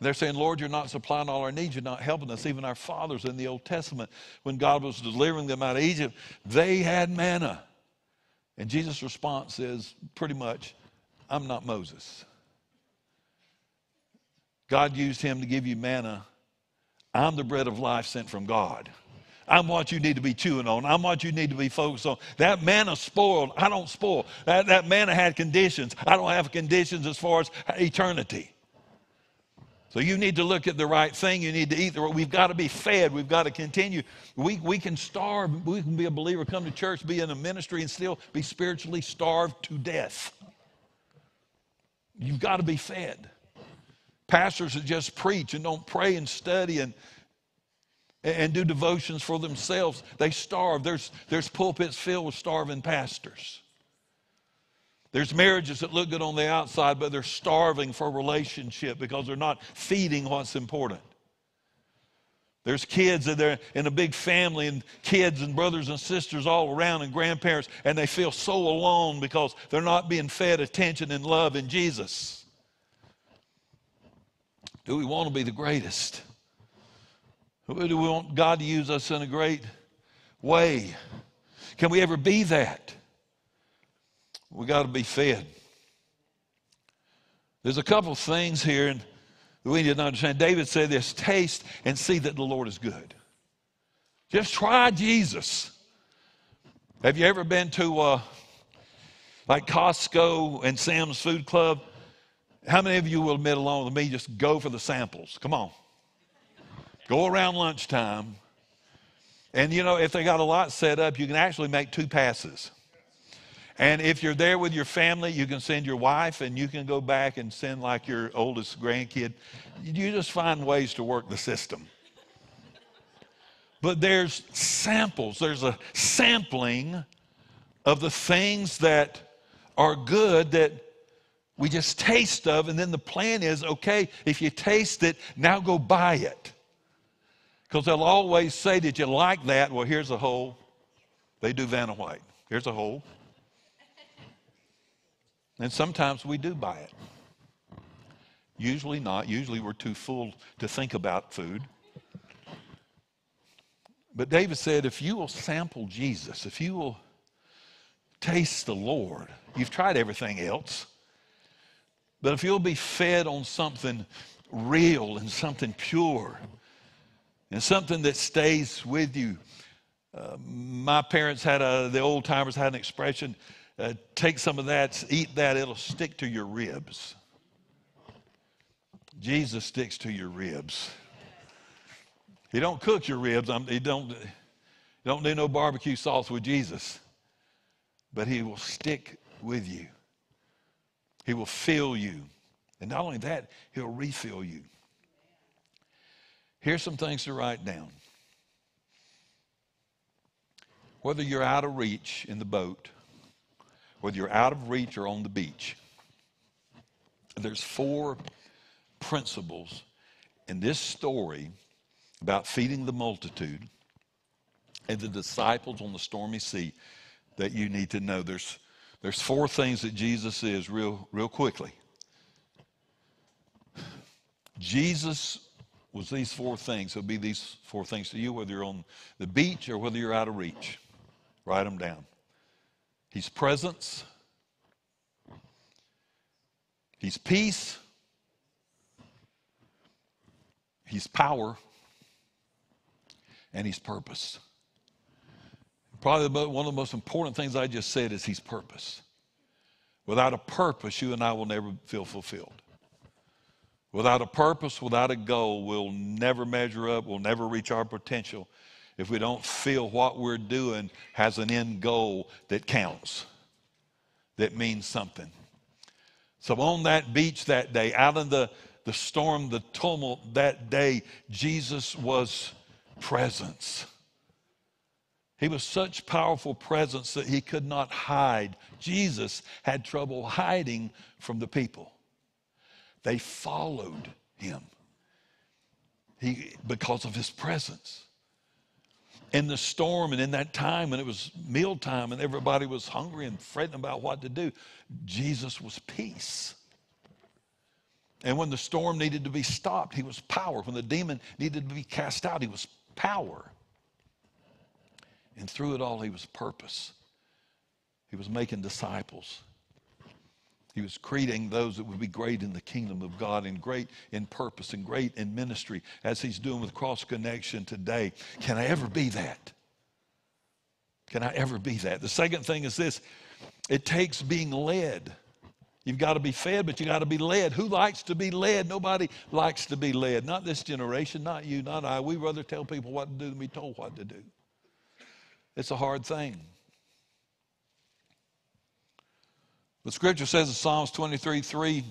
They're saying, Lord, you're not supplying all our needs. You're not helping us. Even our fathers in the Old Testament, when God was delivering them out of Egypt, they had manna. And Jesus' response is pretty much, I'm not Moses. God used him to give you manna. I'm the bread of life sent from God. I'm what you need to be chewing on. I'm what you need to be focused on. That manna spoiled. I don't spoil. That, that manna had conditions. I don't have conditions as far as eternity. So you need to look at the right thing. You need to eat the right. We've got to be fed. We've got to continue. We, we can starve. We can be a believer, come to church, be in a ministry, and still be spiritually starved to death. You've got to be fed. Pastors that just preach and don't pray and study and and do devotions for themselves, they starve. There's, there's pulpits filled with starving pastors. There's marriages that look good on the outside, but they're starving for relationship because they're not feeding what's important. There's kids that they're in a big family and kids and brothers and sisters all around and grandparents, and they feel so alone because they're not being fed attention and love in Jesus. Do we want to be the greatest? Do we want God to use us in a great way? Can we ever be that? We got to be fed. There's a couple things here, and we need to understand. David said this taste and see that the Lord is good. Just try Jesus. Have you ever been to uh, like Costco and Sam's Food Club? How many of you will admit along with me just go for the samples? Come on. Go around lunchtime. And you know, if they got a lot set up, you can actually make two passes. And if you're there with your family, you can send your wife and you can go back and send like your oldest grandkid. You just find ways to work the system. But there's samples, there's a sampling of the things that are good that we just taste of. And then the plan is okay, if you taste it, now go buy it. Because they'll always say, Did you like that? Well, here's a hole. They do Vanna White. Here's a hole. And sometimes we do buy it. Usually not. Usually we're too full to think about food. But David said, if you will sample Jesus, if you will taste the Lord, you've tried everything else. But if you'll be fed on something real and something pure and something that stays with you, uh, my parents had a, the old timers had an expression uh, take some of that, eat that, it'll stick to your ribs. Jesus sticks to your ribs. He don't cook your ribs. I'm, he don't, don't do no barbecue sauce with Jesus. But he will stick with you. He will fill you. And not only that, he'll refill you. Here's some things to write down. Whether you're out of reach in the boat, whether you're out of reach or on the beach, there's four principles in this story about feeding the multitude and the disciples on the stormy sea that you need to know. There's, there's four things that Jesus is real, real quickly. Jesus was these four things. It'll be these four things to you, whether you're on the beach or whether you're out of reach. Write them down. He's presence. He's peace. He's power. And he's purpose. Probably one of the most important things I just said is he's purpose. Without a purpose, you and I will never feel fulfilled. Without a purpose, without a goal, we'll never measure up, we'll never reach our potential if we don't feel what we're doing has an end goal that counts, that means something. So on that beach that day, out in the, the storm, the tumult that day, Jesus was presence. He was such powerful presence that he could not hide. Jesus had trouble hiding from the people. They followed him he, because of his presence in the storm and in that time when it was mealtime and everybody was hungry and fretting about what to do, Jesus was peace. And when the storm needed to be stopped, he was power. When the demon needed to be cast out, he was power. And through it all, he was purpose. He was making disciples. He was creating those that would be great in the kingdom of God and great in purpose and great in ministry, as he's doing with Cross Connection today. Can I ever be that? Can I ever be that? The second thing is this it takes being led. You've got to be fed, but you've got to be led. Who likes to be led? Nobody likes to be led. Not this generation, not you, not I. We'd rather tell people what to do than be told what to do. It's a hard thing. The scripture says in Psalms 23 3,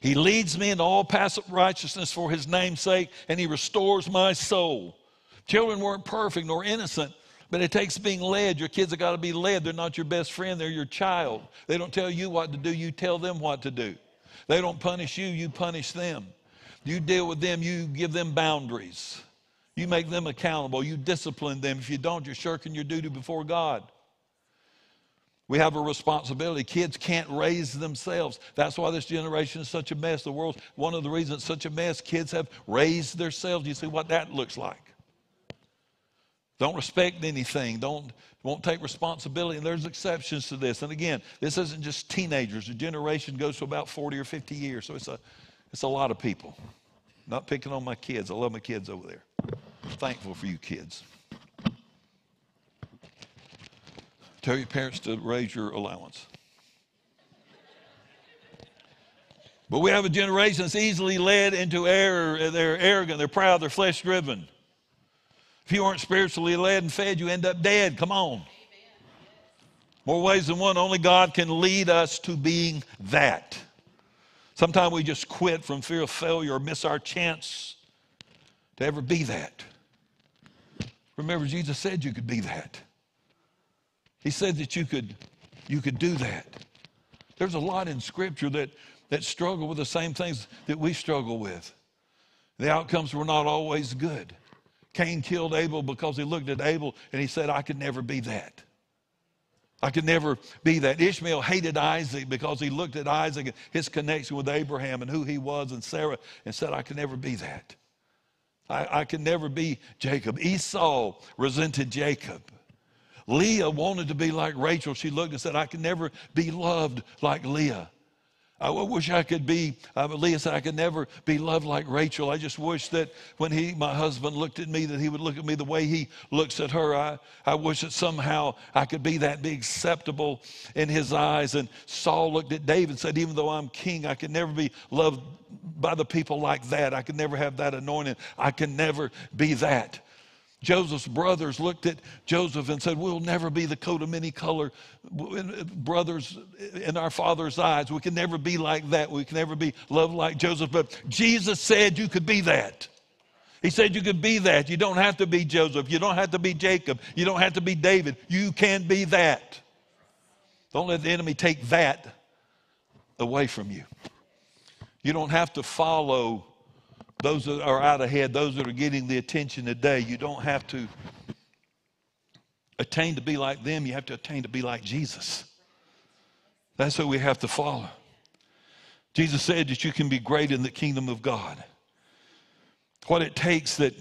He leads me into all paths of righteousness for His name's sake, and He restores my soul. Children weren't perfect nor innocent, but it takes being led. Your kids have got to be led. They're not your best friend, they're your child. They don't tell you what to do, you tell them what to do. They don't punish you, you punish them. You deal with them, you give them boundaries. You make them accountable. You discipline them. If you don't, you're shirking your duty before God. We have a responsibility. Kids can't raise themselves. That's why this generation is such a mess. The world's one of the reasons it's such a mess. Kids have raised themselves. You see what that looks like. Don't respect anything. Don't won't take responsibility. And there's exceptions to this. And again, this isn't just teenagers. The generation goes to about 40 or 50 years. So it's a it's a lot of people. Not picking on my kids. I love my kids over there. Thankful for you kids. Tell your parents to raise your allowance. But we have a generation that's easily led into error. They're arrogant, they're proud, they're flesh driven. If you aren't spiritually led and fed, you end up dead. Come on. More ways than one, only God can lead us to being that. Sometimes we just quit from fear of failure or miss our chance to ever be that. Remember, Jesus said you could be that. He said that you could, you could do that. There's a lot in Scripture that, that struggle with the same things that we struggle with. The outcomes were not always good. Cain killed Abel because he looked at Abel and he said, I could never be that. I could never be that. Ishmael hated Isaac because he looked at Isaac and his connection with Abraham and who he was and Sarah and said, I could never be that. I, I could never be Jacob. Esau resented Jacob. Leah wanted to be like Rachel. She looked and said, I can never be loved like Leah. I wish I could be, uh, Leah said, I could never be loved like Rachel. I just wish that when he, my husband, looked at me, that he would look at me the way he looks at her. I, I wish that somehow I could be that, be acceptable in his eyes. And Saul looked at David and said, Even though I'm king, I could never be loved by the people like that. I could never have that anointing. I can never be that. Joseph's brothers looked at Joseph and said, We'll never be the coat of many color brothers in our father's eyes. We can never be like that. We can never be loved like Joseph. But Jesus said you could be that. He said you could be that. You don't have to be Joseph. You don't have to be Jacob. You don't have to be David. You can be that. Don't let the enemy take that away from you. You don't have to follow those that are out ahead, those that are getting the attention today. You don't have to attain to be like them, you have to attain to be like Jesus. That's who we have to follow. Jesus said that you can be great in the kingdom of God. What it takes that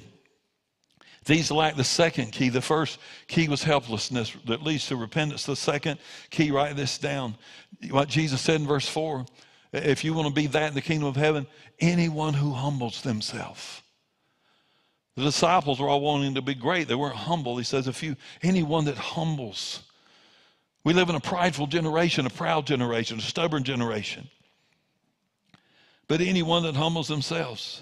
these lack the second key. The first key was helplessness that leads to repentance. The second key, write this down. What Jesus said in verse 4 if you want to be that in the kingdom of heaven, anyone who humbles themselves. The disciples were all wanting to be great. They weren't humble. He says, if you, anyone that humbles. We live in a prideful generation, a proud generation, a stubborn generation. But anyone that humbles themselves.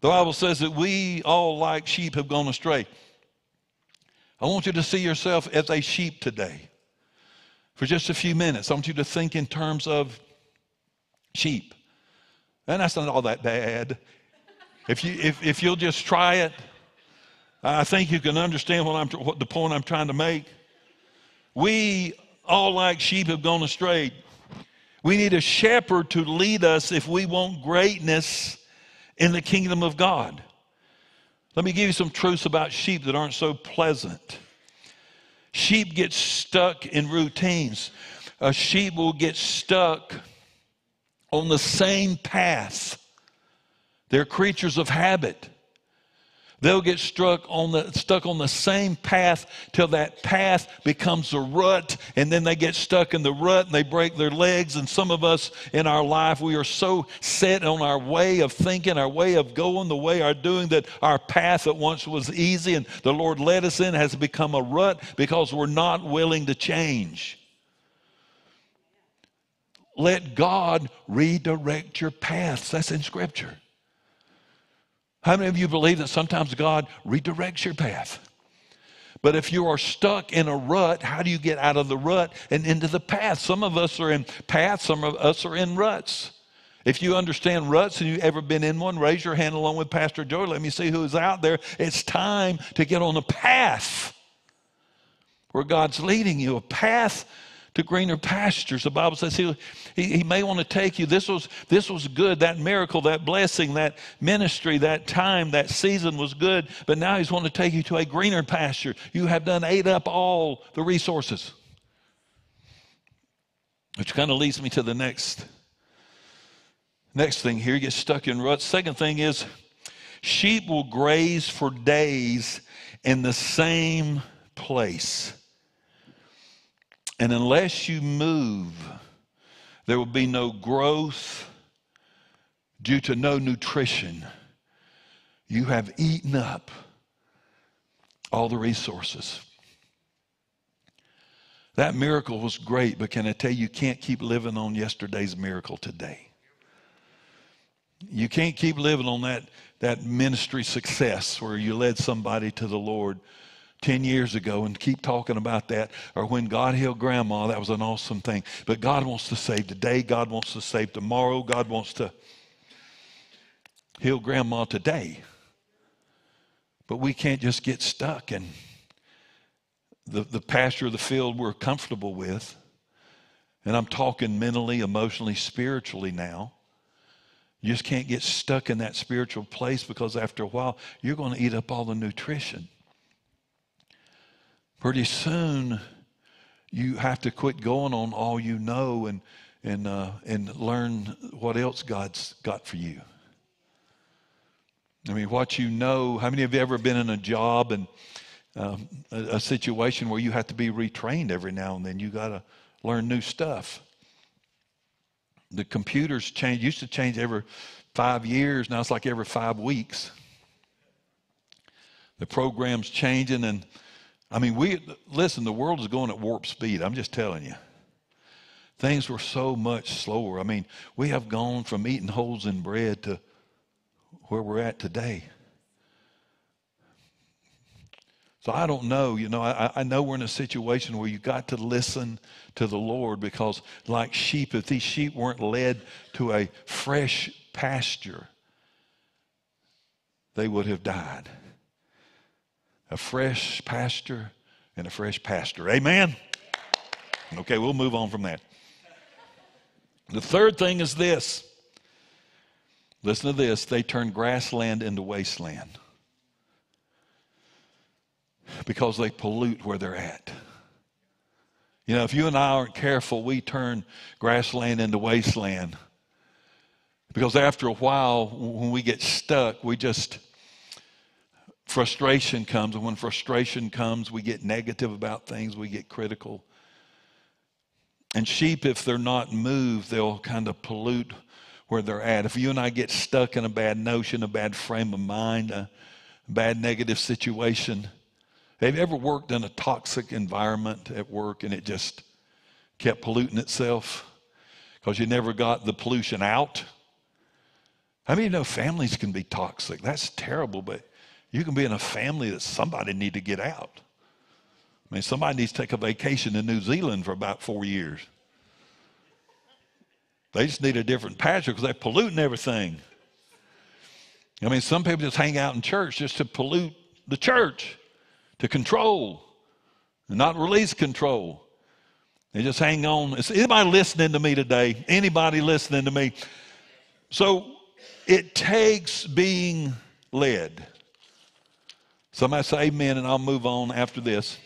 The Bible says that we all, like sheep, have gone astray. I want you to see yourself as a sheep today. For just a few minutes, I want you to think in terms of sheep. And that's not all that bad. If, you, if, if you'll just try it, I think you can understand what I'm, what the point I'm trying to make. We all, like sheep, have gone astray. We need a shepherd to lead us if we want greatness in the kingdom of God. Let me give you some truths about sheep that aren't so pleasant. Sheep get stuck in routines. A sheep will get stuck on the same path. They're creatures of habit. They'll get struck on the, stuck on the same path till that path becomes a rut, and then they get stuck in the rut and they break their legs. And some of us in our life, we are so set on our way of thinking, our way of going, the way our doing that our path that once was easy and the Lord led us in has become a rut because we're not willing to change. Let God redirect your paths. That's in Scripture. How many of you believe that sometimes God redirects your path? But if you are stuck in a rut, how do you get out of the rut and into the path? Some of us are in paths, some of us are in ruts. If you understand ruts and you've ever been in one, raise your hand along with Pastor Joey. Let me see who's out there. It's time to get on a path where God's leading you, a path to greener pastures. The Bible says he, he, he may want to take you. This was, this was good. That miracle, that blessing, that ministry, that time, that season was good. But now he's wanting to take you to a greener pasture. You have done ate up all the resources. Which kind of leads me to the next next thing here. You get stuck in ruts. Second thing is sheep will graze for days in the same place. And unless you move, there will be no growth due to no nutrition. You have eaten up all the resources. That miracle was great, but can I tell you, you can't keep living on yesterday's miracle today. You can't keep living on that, that ministry success where you led somebody to the Lord 10 years ago and keep talking about that. Or when God healed grandma, that was an awesome thing. But God wants to save today. God wants to save tomorrow. God wants to heal grandma today. But we can't just get stuck in the, the pasture of the field we're comfortable with. And I'm talking mentally, emotionally, spiritually now. You just can't get stuck in that spiritual place because after a while, you're going to eat up all the nutrition. Pretty soon, you have to quit going on all you know and, and, uh, and learn what else God's got for you. I mean, what you know, how many of you ever been in a job and um, a, a situation where you have to be retrained every now and then? You got to learn new stuff. The computers change, used to change every five years, now it's like every five weeks. The program's changing, and I mean, we listen, the world is going at warp speed. I'm just telling you. Things were so much slower. I mean, we have gone from eating holes in bread to where we're at today. So I don't know. You know, I, I know we're in a situation where you got to listen to the Lord because, like sheep, if these sheep weren't led to a fresh pasture, they would have died. A fresh pasture and a fresh pastor. Amen? Okay, we'll move on from that. The third thing is this. Listen to this. They turn grassland into wasteland because they pollute where they're at. You know, if you and I aren't careful, we turn grassland into wasteland. Because after a while, when we get stuck, we just, frustration comes. And when frustration comes, we get negative about things, we get critical. And sheep, if they're not moved, they'll kind of pollute where they're at. If you and I get stuck in a bad notion, a bad frame of mind, a bad negative situation, have you ever worked in a toxic environment at work and it just kept polluting itself because you never got the pollution out? Many of you know families can be toxic? That's terrible, but you can be in a family that somebody need to get out. I mean, somebody needs to take a vacation in New Zealand for about four years. They just need a different pasture because they're polluting everything. I mean, some people just hang out in church just to pollute the church to control and not release control. They just hang on. Is anybody listening to me today? Anybody listening to me? So it takes being led. Somebody say amen, and I'll move on after this.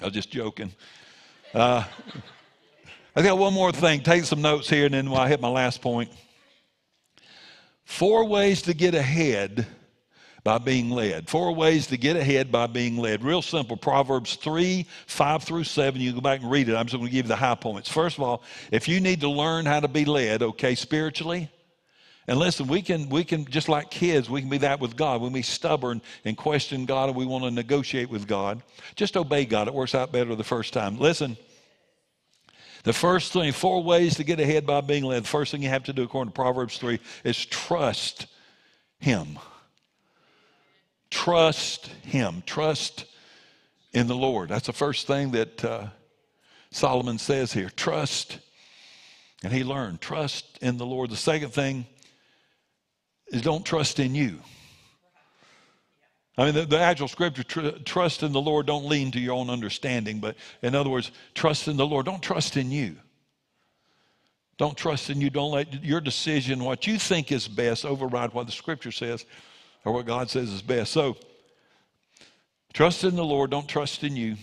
I was just joking. Uh, I got one more thing. Take some notes here, and then I hit my last point. Four ways to get ahead by being led. Four ways to get ahead by being led. Real simple. Proverbs 3, 5 through 7. You go back and read it. I'm just going to give you the high points. First of all, if you need to learn how to be led, okay, spiritually, and listen, we can, we can, just like kids, we can be that with God. When we stubborn and question God and we want to negotiate with God, just obey God. It works out better the first time. Listen, the first thing, four ways to get ahead by being led. The first thing you have to do, according to Proverbs 3, is trust Him. Trust Him. Trust in the Lord. That's the first thing that uh, Solomon says here. Trust. And he learned, trust in the Lord. The second thing is don't trust in you. I mean, the, the actual scripture, tr- trust in the Lord, don't lean to your own understanding. But in other words, trust in the Lord, don't trust in you. Don't trust in you. Don't let your decision, what you think is best, override what the scripture says or what God says is best. So, trust in the Lord, don't trust in you.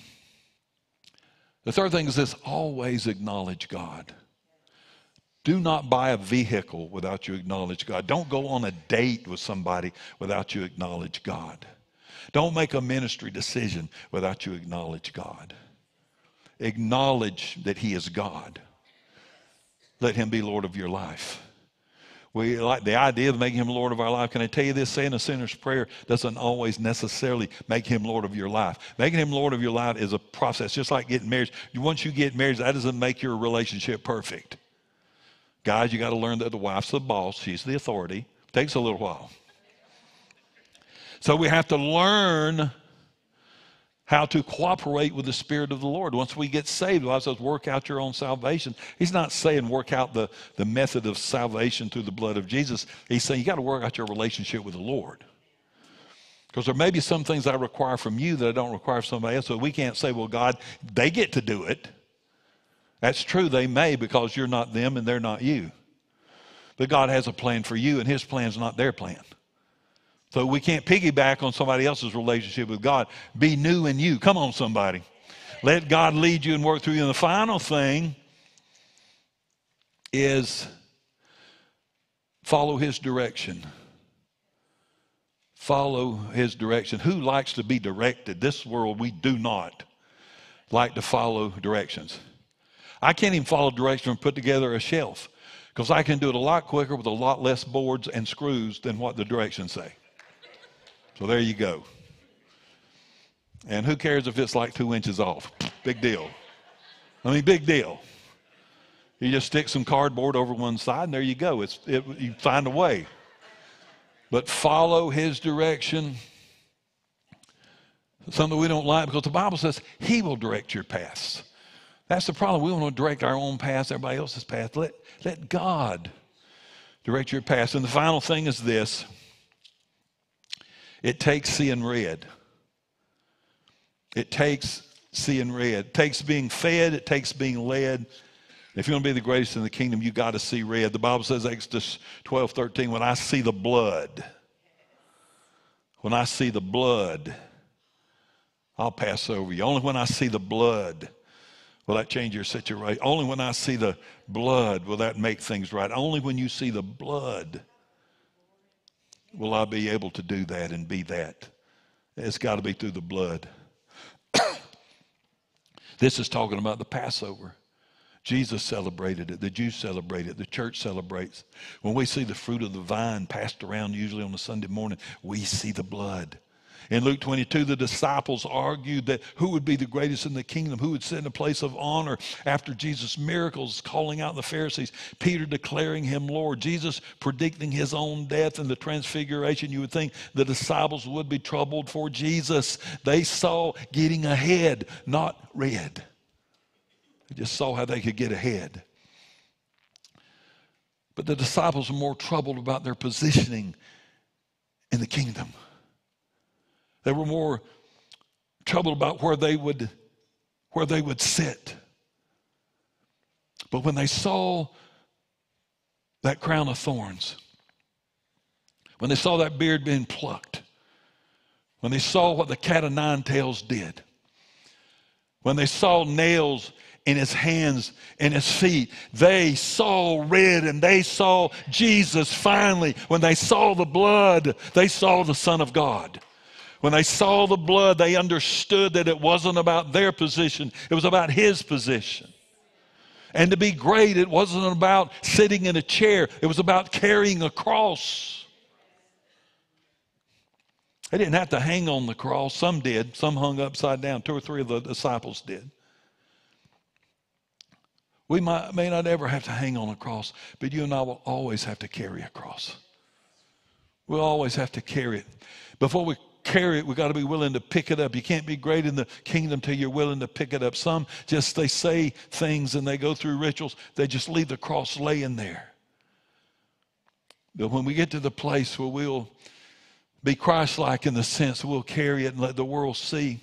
The third thing is this always acknowledge God. Do not buy a vehicle without you acknowledge God. Don't go on a date with somebody without you acknowledge God. Don't make a ministry decision without you acknowledge God. Acknowledge that He is God. Let Him be Lord of your life. We like the idea of making him Lord of our life. Can I tell you this? Saying a sinner's prayer doesn't always necessarily make him Lord of your life. Making him Lord of your life is a process, just like getting married. Once you get married, that doesn't make your relationship perfect. Guys, you got to learn that the wife's the boss, she's the authority. Takes a little while. So we have to learn how to cooperate with the Spirit of the Lord. Once we get saved, the Bible says, work out your own salvation. He's not saying work out the, the method of salvation through the blood of Jesus. He's saying you got to work out your relationship with the Lord. Because there may be some things I require from you that I don't require from somebody else. So we can't say, well, God, they get to do it. That's true, they may because you're not them and they're not you. But God has a plan for you, and His plan's not their plan. So we can't piggyback on somebody else's relationship with God. Be new in you. Come on, somebody. Let God lead you and work through you. And the final thing is follow His direction. Follow His direction. Who likes to be directed? This world, we do not like to follow directions. I can't even follow direction and put together a shelf because I can do it a lot quicker with a lot less boards and screws than what the directions say. So there you go. And who cares if it's like two inches off? Big deal. I mean, big deal. You just stick some cardboard over one side, and there you go. It's, it, you find a way. But follow his direction. Something we don't like because the Bible says he will direct your paths. That's the problem. We want to direct our own path, everybody else's path. Let, let God direct your path. And the final thing is this it takes seeing red. It takes seeing red. It takes being fed. It takes being led. If you want to be the greatest in the kingdom, you got to see red. The Bible says, Exodus 12, 13, when I see the blood, when I see the blood, I'll pass over you. Only when I see the blood will that change your situation. Only when I see the blood will that make things right. Only when you see the blood will I be able to do that and be that. It's got to be through the blood. this is talking about the Passover. Jesus celebrated it. The Jews celebrate it. The church celebrates. When we see the fruit of the vine passed around, usually on a Sunday morning, we see the blood. In Luke 22, the disciples argued that who would be the greatest in the kingdom, who would sit in a place of honor after Jesus' miracles, calling out the Pharisees, Peter declaring him Lord, Jesus predicting his own death and the transfiguration. You would think the disciples would be troubled for Jesus. They saw getting ahead, not red. They just saw how they could get ahead. But the disciples were more troubled about their positioning in the kingdom. They were more troubled about where they would where they would sit. But when they saw that crown of thorns, when they saw that beard being plucked, when they saw what the cat of nine tails did, when they saw nails in his hands and his feet. They saw red and they saw Jesus finally. When they saw the blood, they saw the Son of God. When they saw the blood, they understood that it wasn't about their position, it was about his position. And to be great, it wasn't about sitting in a chair, it was about carrying a cross. They didn't have to hang on the cross. Some did. Some hung upside down. Two or three of the disciples did. We might, may not ever have to hang on a cross, but you and I will always have to carry a cross. We'll always have to carry it. Before we carry it, we've got to be willing to pick it up. You can't be great in the kingdom till you're willing to pick it up. Some just, they say things and they go through rituals, they just leave the cross laying there. But when we get to the place where we'll be Christ like in the sense we'll carry it and let the world see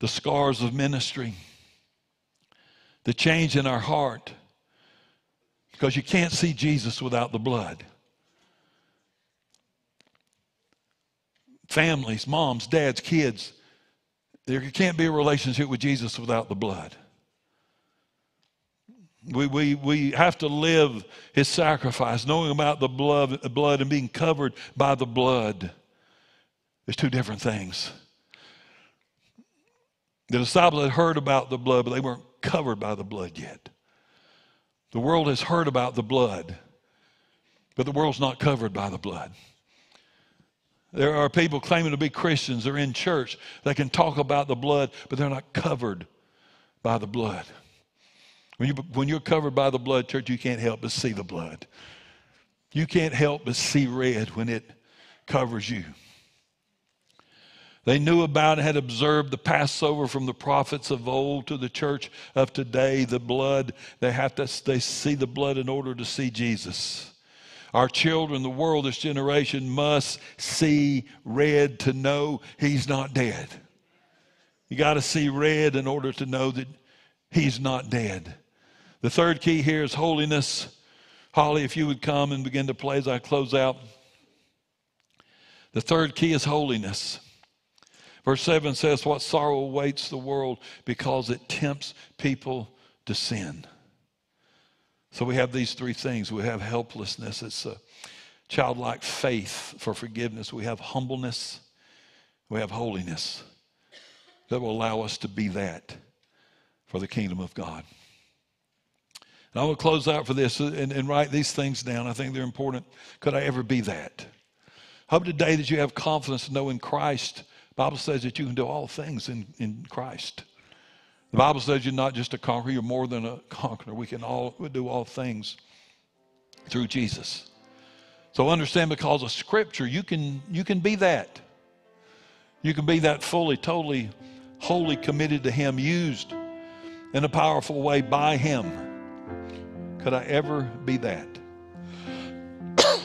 the scars of ministry, the change in our heart. Because you can't see Jesus without the blood. Families, moms, dads, kids, there can't be a relationship with Jesus without the blood. We, we, we have to live his sacrifice, knowing about the blood, blood and being covered by the blood. There's two different things. The disciples had heard about the blood, but they weren't covered by the blood yet. The world has heard about the blood, but the world's not covered by the blood. There are people claiming to be Christians, they're in church, they can talk about the blood, but they're not covered by the blood. When, you, when you're covered by the blood, church, you can't help but see the blood. You can't help but see red when it covers you. They knew about and had observed the Passover from the prophets of old to the church of today. The blood, they have to they see the blood in order to see Jesus. Our children, the world, this generation must see red to know he's not dead. You got to see red in order to know that he's not dead. The third key here is holiness. Holly, if you would come and begin to play as I close out. The third key is holiness. Verse 7 says, What sorrow awaits the world because it tempts people to sin. So we have these three things. We have helplessness, it's a childlike faith for forgiveness. We have humbleness, we have holiness that will allow us to be that for the kingdom of God. And I will close out for this and, and write these things down. I think they're important. Could I ever be that? Hope today that you have confidence to know in Christ. The Bible says that you can do all things in, in Christ. The Bible says you're not just a conqueror, you're more than a conqueror. We can all we do all things through Jesus. So understand because of scripture, you can you can be that. You can be that fully, totally, wholly committed to Him, used in a powerful way by Him. Could I ever be that?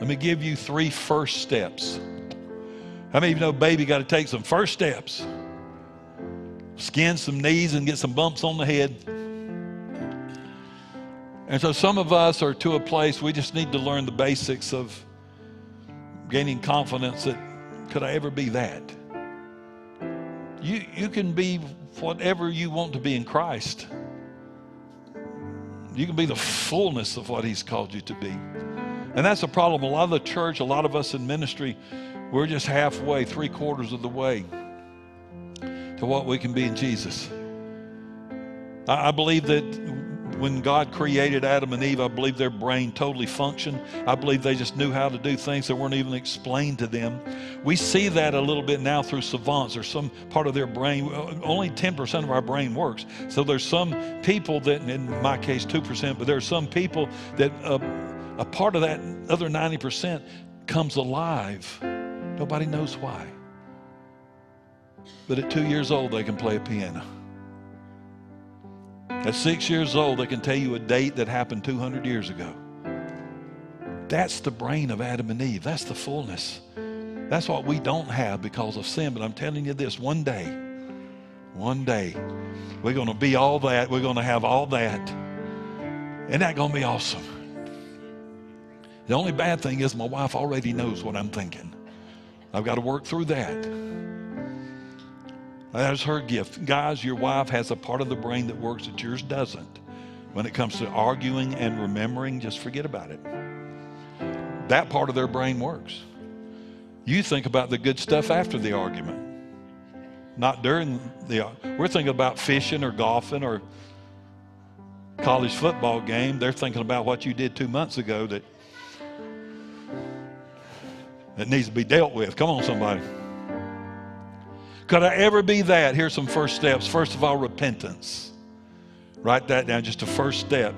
Let me give you three first steps. How many of you know baby got to take some first steps? Skin some knees and get some bumps on the head. And so some of us are to a place we just need to learn the basics of gaining confidence that could I ever be that? You, you can be whatever you want to be in Christ. You can be the fullness of what He's called you to be. And that's a problem. A lot of the church, a lot of us in ministry, we're just halfway, three quarters of the way to what we can be in Jesus. I, I believe that when God created Adam and Eve, I believe their brain totally functioned. I believe they just knew how to do things that weren't even explained to them. We see that a little bit now through savants or some part of their brain. Only 10% of our brain works. So there's some people that, in my case, 2%, but there are some people that uh, a part of that other 90% comes alive. Nobody knows why. But at two years old, they can play a piano. At six years old, they can tell you a date that happened 200 years ago. That's the brain of Adam and Eve. That's the fullness. That's what we don't have because of sin. But I'm telling you this one day, one day, we're going to be all that. We're going to have all that. Isn't that going to be awesome? The only bad thing is my wife already knows what I'm thinking. I've got to work through that. That's her gift. Guys, your wife has a part of the brain that works that yours doesn't. When it comes to arguing and remembering, just forget about it. That part of their brain works. You think about the good stuff after the argument, not during the. We're thinking about fishing or golfing or college football game. They're thinking about what you did two months ago that that needs to be dealt with. Come on, somebody. Could I ever be that? Here's some first steps. First of all, repentance. Write that down, just a first step.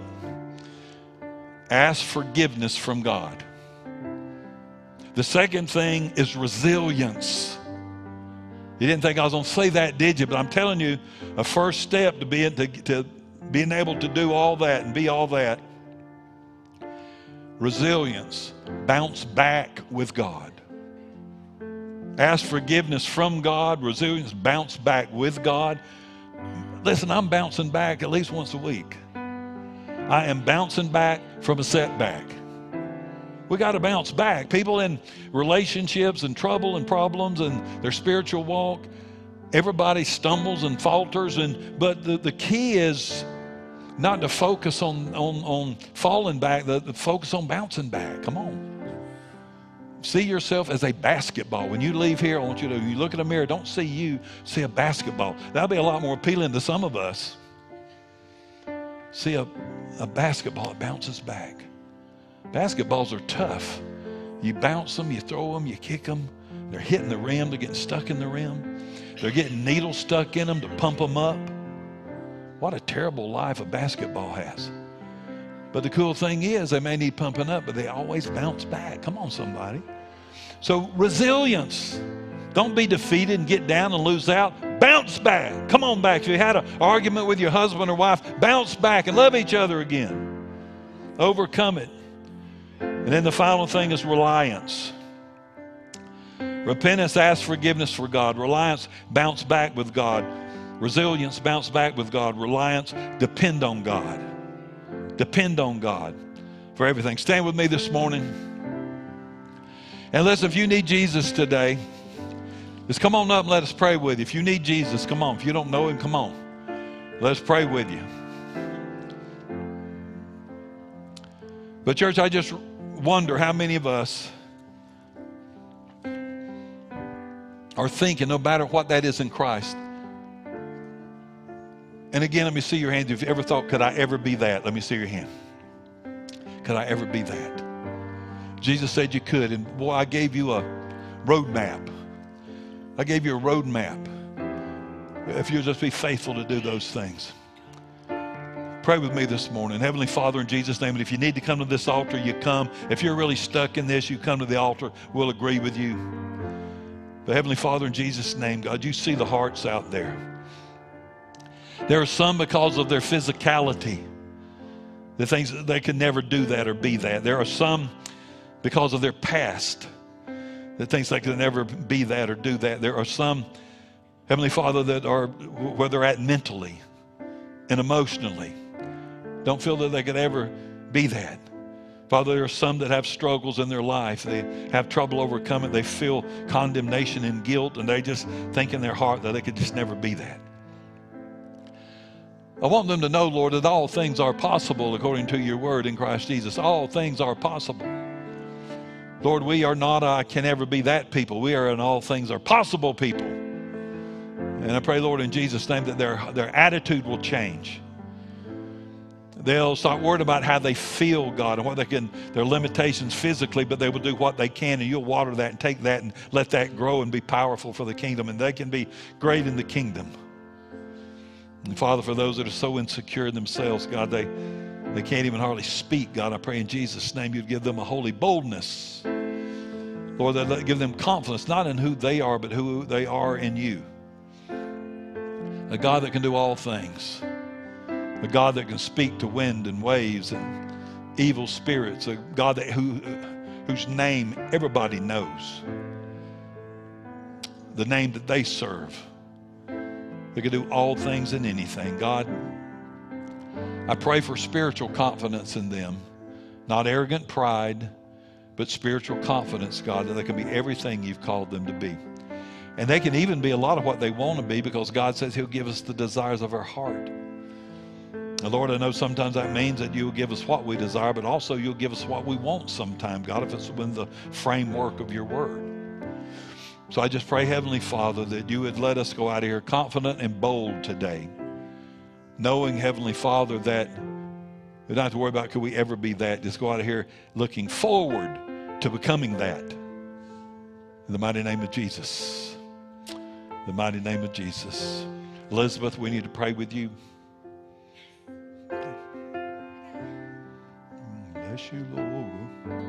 Ask forgiveness from God. The second thing is resilience. You didn't think I was going to say that, did you? But I'm telling you, a first step to being, to, to being able to do all that and be all that resilience, bounce back with God. Ask forgiveness from God, resilience, bounce back with God. Listen, I'm bouncing back at least once a week. I am bouncing back from a setback. We got to bounce back. People in relationships and trouble and problems and their spiritual walk, everybody stumbles and falters. And but the, the key is not to focus on on, on falling back, the, the focus on bouncing back. Come on. See yourself as a basketball. When you leave here, I want you to you look in the mirror, don't see you, see a basketball. That'll be a lot more appealing to some of us. See a, a basketball that bounces back. Basketballs are tough. You bounce them, you throw them, you kick them. They're hitting the rim, they're getting stuck in the rim. They're getting needles stuck in them to pump them up. What a terrible life a basketball has. But the cool thing is, they may need pumping up, but they always bounce back. Come on, somebody. So, resilience. Don't be defeated and get down and lose out. Bounce back. Come on back. If you had an argument with your husband or wife, bounce back and love each other again. Overcome it. And then the final thing is reliance. Repentance, ask forgiveness for God. Reliance, bounce back with God. Resilience, bounce back with God. Reliance, depend on God. Depend on God for everything. Stand with me this morning. And listen, if you need Jesus today, just come on up and let us pray with you. If you need Jesus, come on. If you don't know him, come on. Let us pray with you. But, church, I just wonder how many of us are thinking, no matter what that is in Christ. And again, let me see your hand. If you ever thought, could I ever be that? Let me see your hand. Could I ever be that? Jesus said you could. And boy, I gave you a roadmap. I gave you a roadmap. If you'll just be faithful to do those things. Pray with me this morning. Heavenly Father, in Jesus' name, and if you need to come to this altar, you come. If you're really stuck in this, you come to the altar. We'll agree with you. But Heavenly Father, in Jesus' name, God, you see the hearts out there. There are some because of their physicality the things they can never do that or be that. There are some because of their past that thinks they can never be that or do that. There are some, Heavenly Father, that are where they're at mentally and emotionally. Don't feel that they could ever be that. Father, there are some that have struggles in their life. They have trouble overcoming. They feel condemnation and guilt, and they just think in their heart that they could just never be that. I want them to know, Lord, that all things are possible according to your word in Christ Jesus. All things are possible. Lord, we are not, I can never be that people. We are an all things are possible people. And I pray, Lord, in Jesus' name, that their, their attitude will change. They'll start worrying about how they feel, God, and what they can, their limitations physically, but they will do what they can, and you'll water that and take that and let that grow and be powerful for the kingdom, and they can be great in the kingdom. And Father, for those that are so insecure in themselves, God, they, they can't even hardly speak. God, I pray in Jesus' name you'd give them a holy boldness. Lord, that give them confidence, not in who they are, but who they are in you. A God that can do all things. A God that can speak to wind and waves and evil spirits. A God that, who, whose name everybody knows. The name that they serve. They can do all things and anything. God, I pray for spiritual confidence in them, not arrogant pride, but spiritual confidence, God, that they can be everything you've called them to be. And they can even be a lot of what they want to be because God says He'll give us the desires of our heart. And Lord, I know sometimes that means that you'll give us what we desire, but also you'll give us what we want sometime, God, if it's within the framework of your word. So I just pray, Heavenly Father, that you would let us go out of here confident and bold today, knowing, Heavenly Father, that we don't have to worry about could we ever be that. Just go out of here looking forward to becoming that. In the mighty name of Jesus. The mighty name of Jesus. Elizabeth, we need to pray with you. Mm, Bless you, Lord.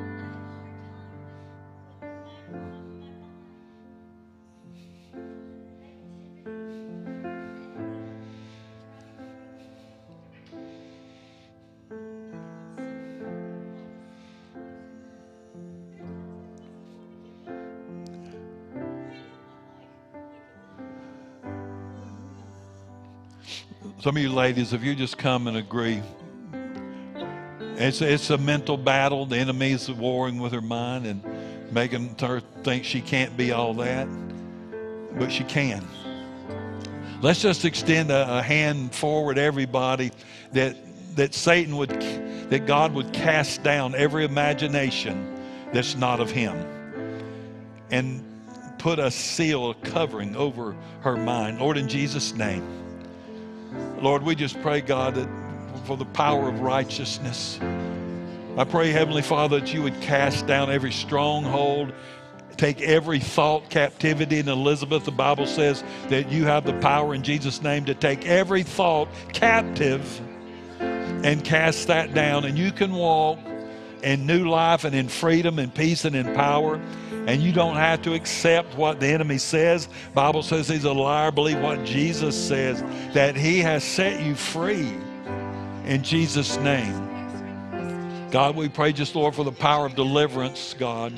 Some of you ladies, if you just come and agree, it's, it's a mental battle. The enemy is warring with her mind and making her think she can't be all that, but she can. Let's just extend a, a hand forward, everybody, that that Satan would, that God would cast down every imagination that's not of Him, and put a seal, a covering over her mind, Lord, in Jesus' name. Lord, we just pray, God, that for the power of righteousness. I pray, Heavenly Father, that you would cast down every stronghold, take every thought captivity. And Elizabeth, the Bible says that you have the power in Jesus' name to take every thought captive and cast that down. And you can walk in new life and in freedom and peace and in power. And you don't have to accept what the enemy says. Bible says he's a liar. Believe what Jesus says, that he has set you free in Jesus' name. God, we pray just, Lord, for the power of deliverance, God.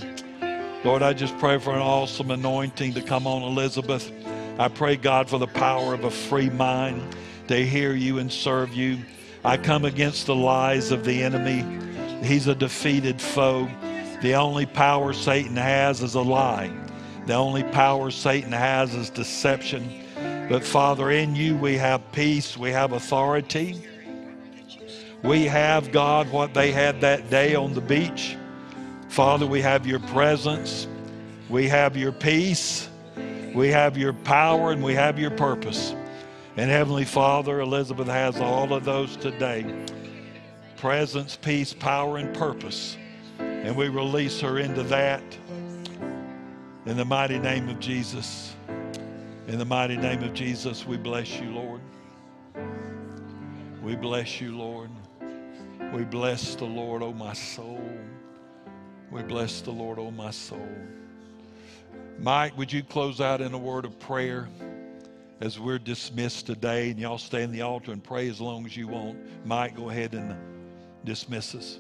Lord, I just pray for an awesome anointing to come on Elizabeth. I pray, God, for the power of a free mind to hear you and serve you. I come against the lies of the enemy. He's a defeated foe. The only power Satan has is a lie. The only power Satan has is deception. But Father, in you we have peace, we have authority. We have, God, what they had that day on the beach. Father, we have your presence. We have your peace. We have your power and we have your purpose. And Heavenly Father, Elizabeth has all of those today presence, peace, power, and purpose. And we release her into that in the mighty name of Jesus. In the mighty name of Jesus, we bless you, Lord. We bless you, Lord. We bless the Lord, oh my soul. We bless the Lord, oh my soul. Mike, would you close out in a word of prayer as we're dismissed today? And y'all stay in the altar and pray as long as you want. Mike, go ahead and dismiss us.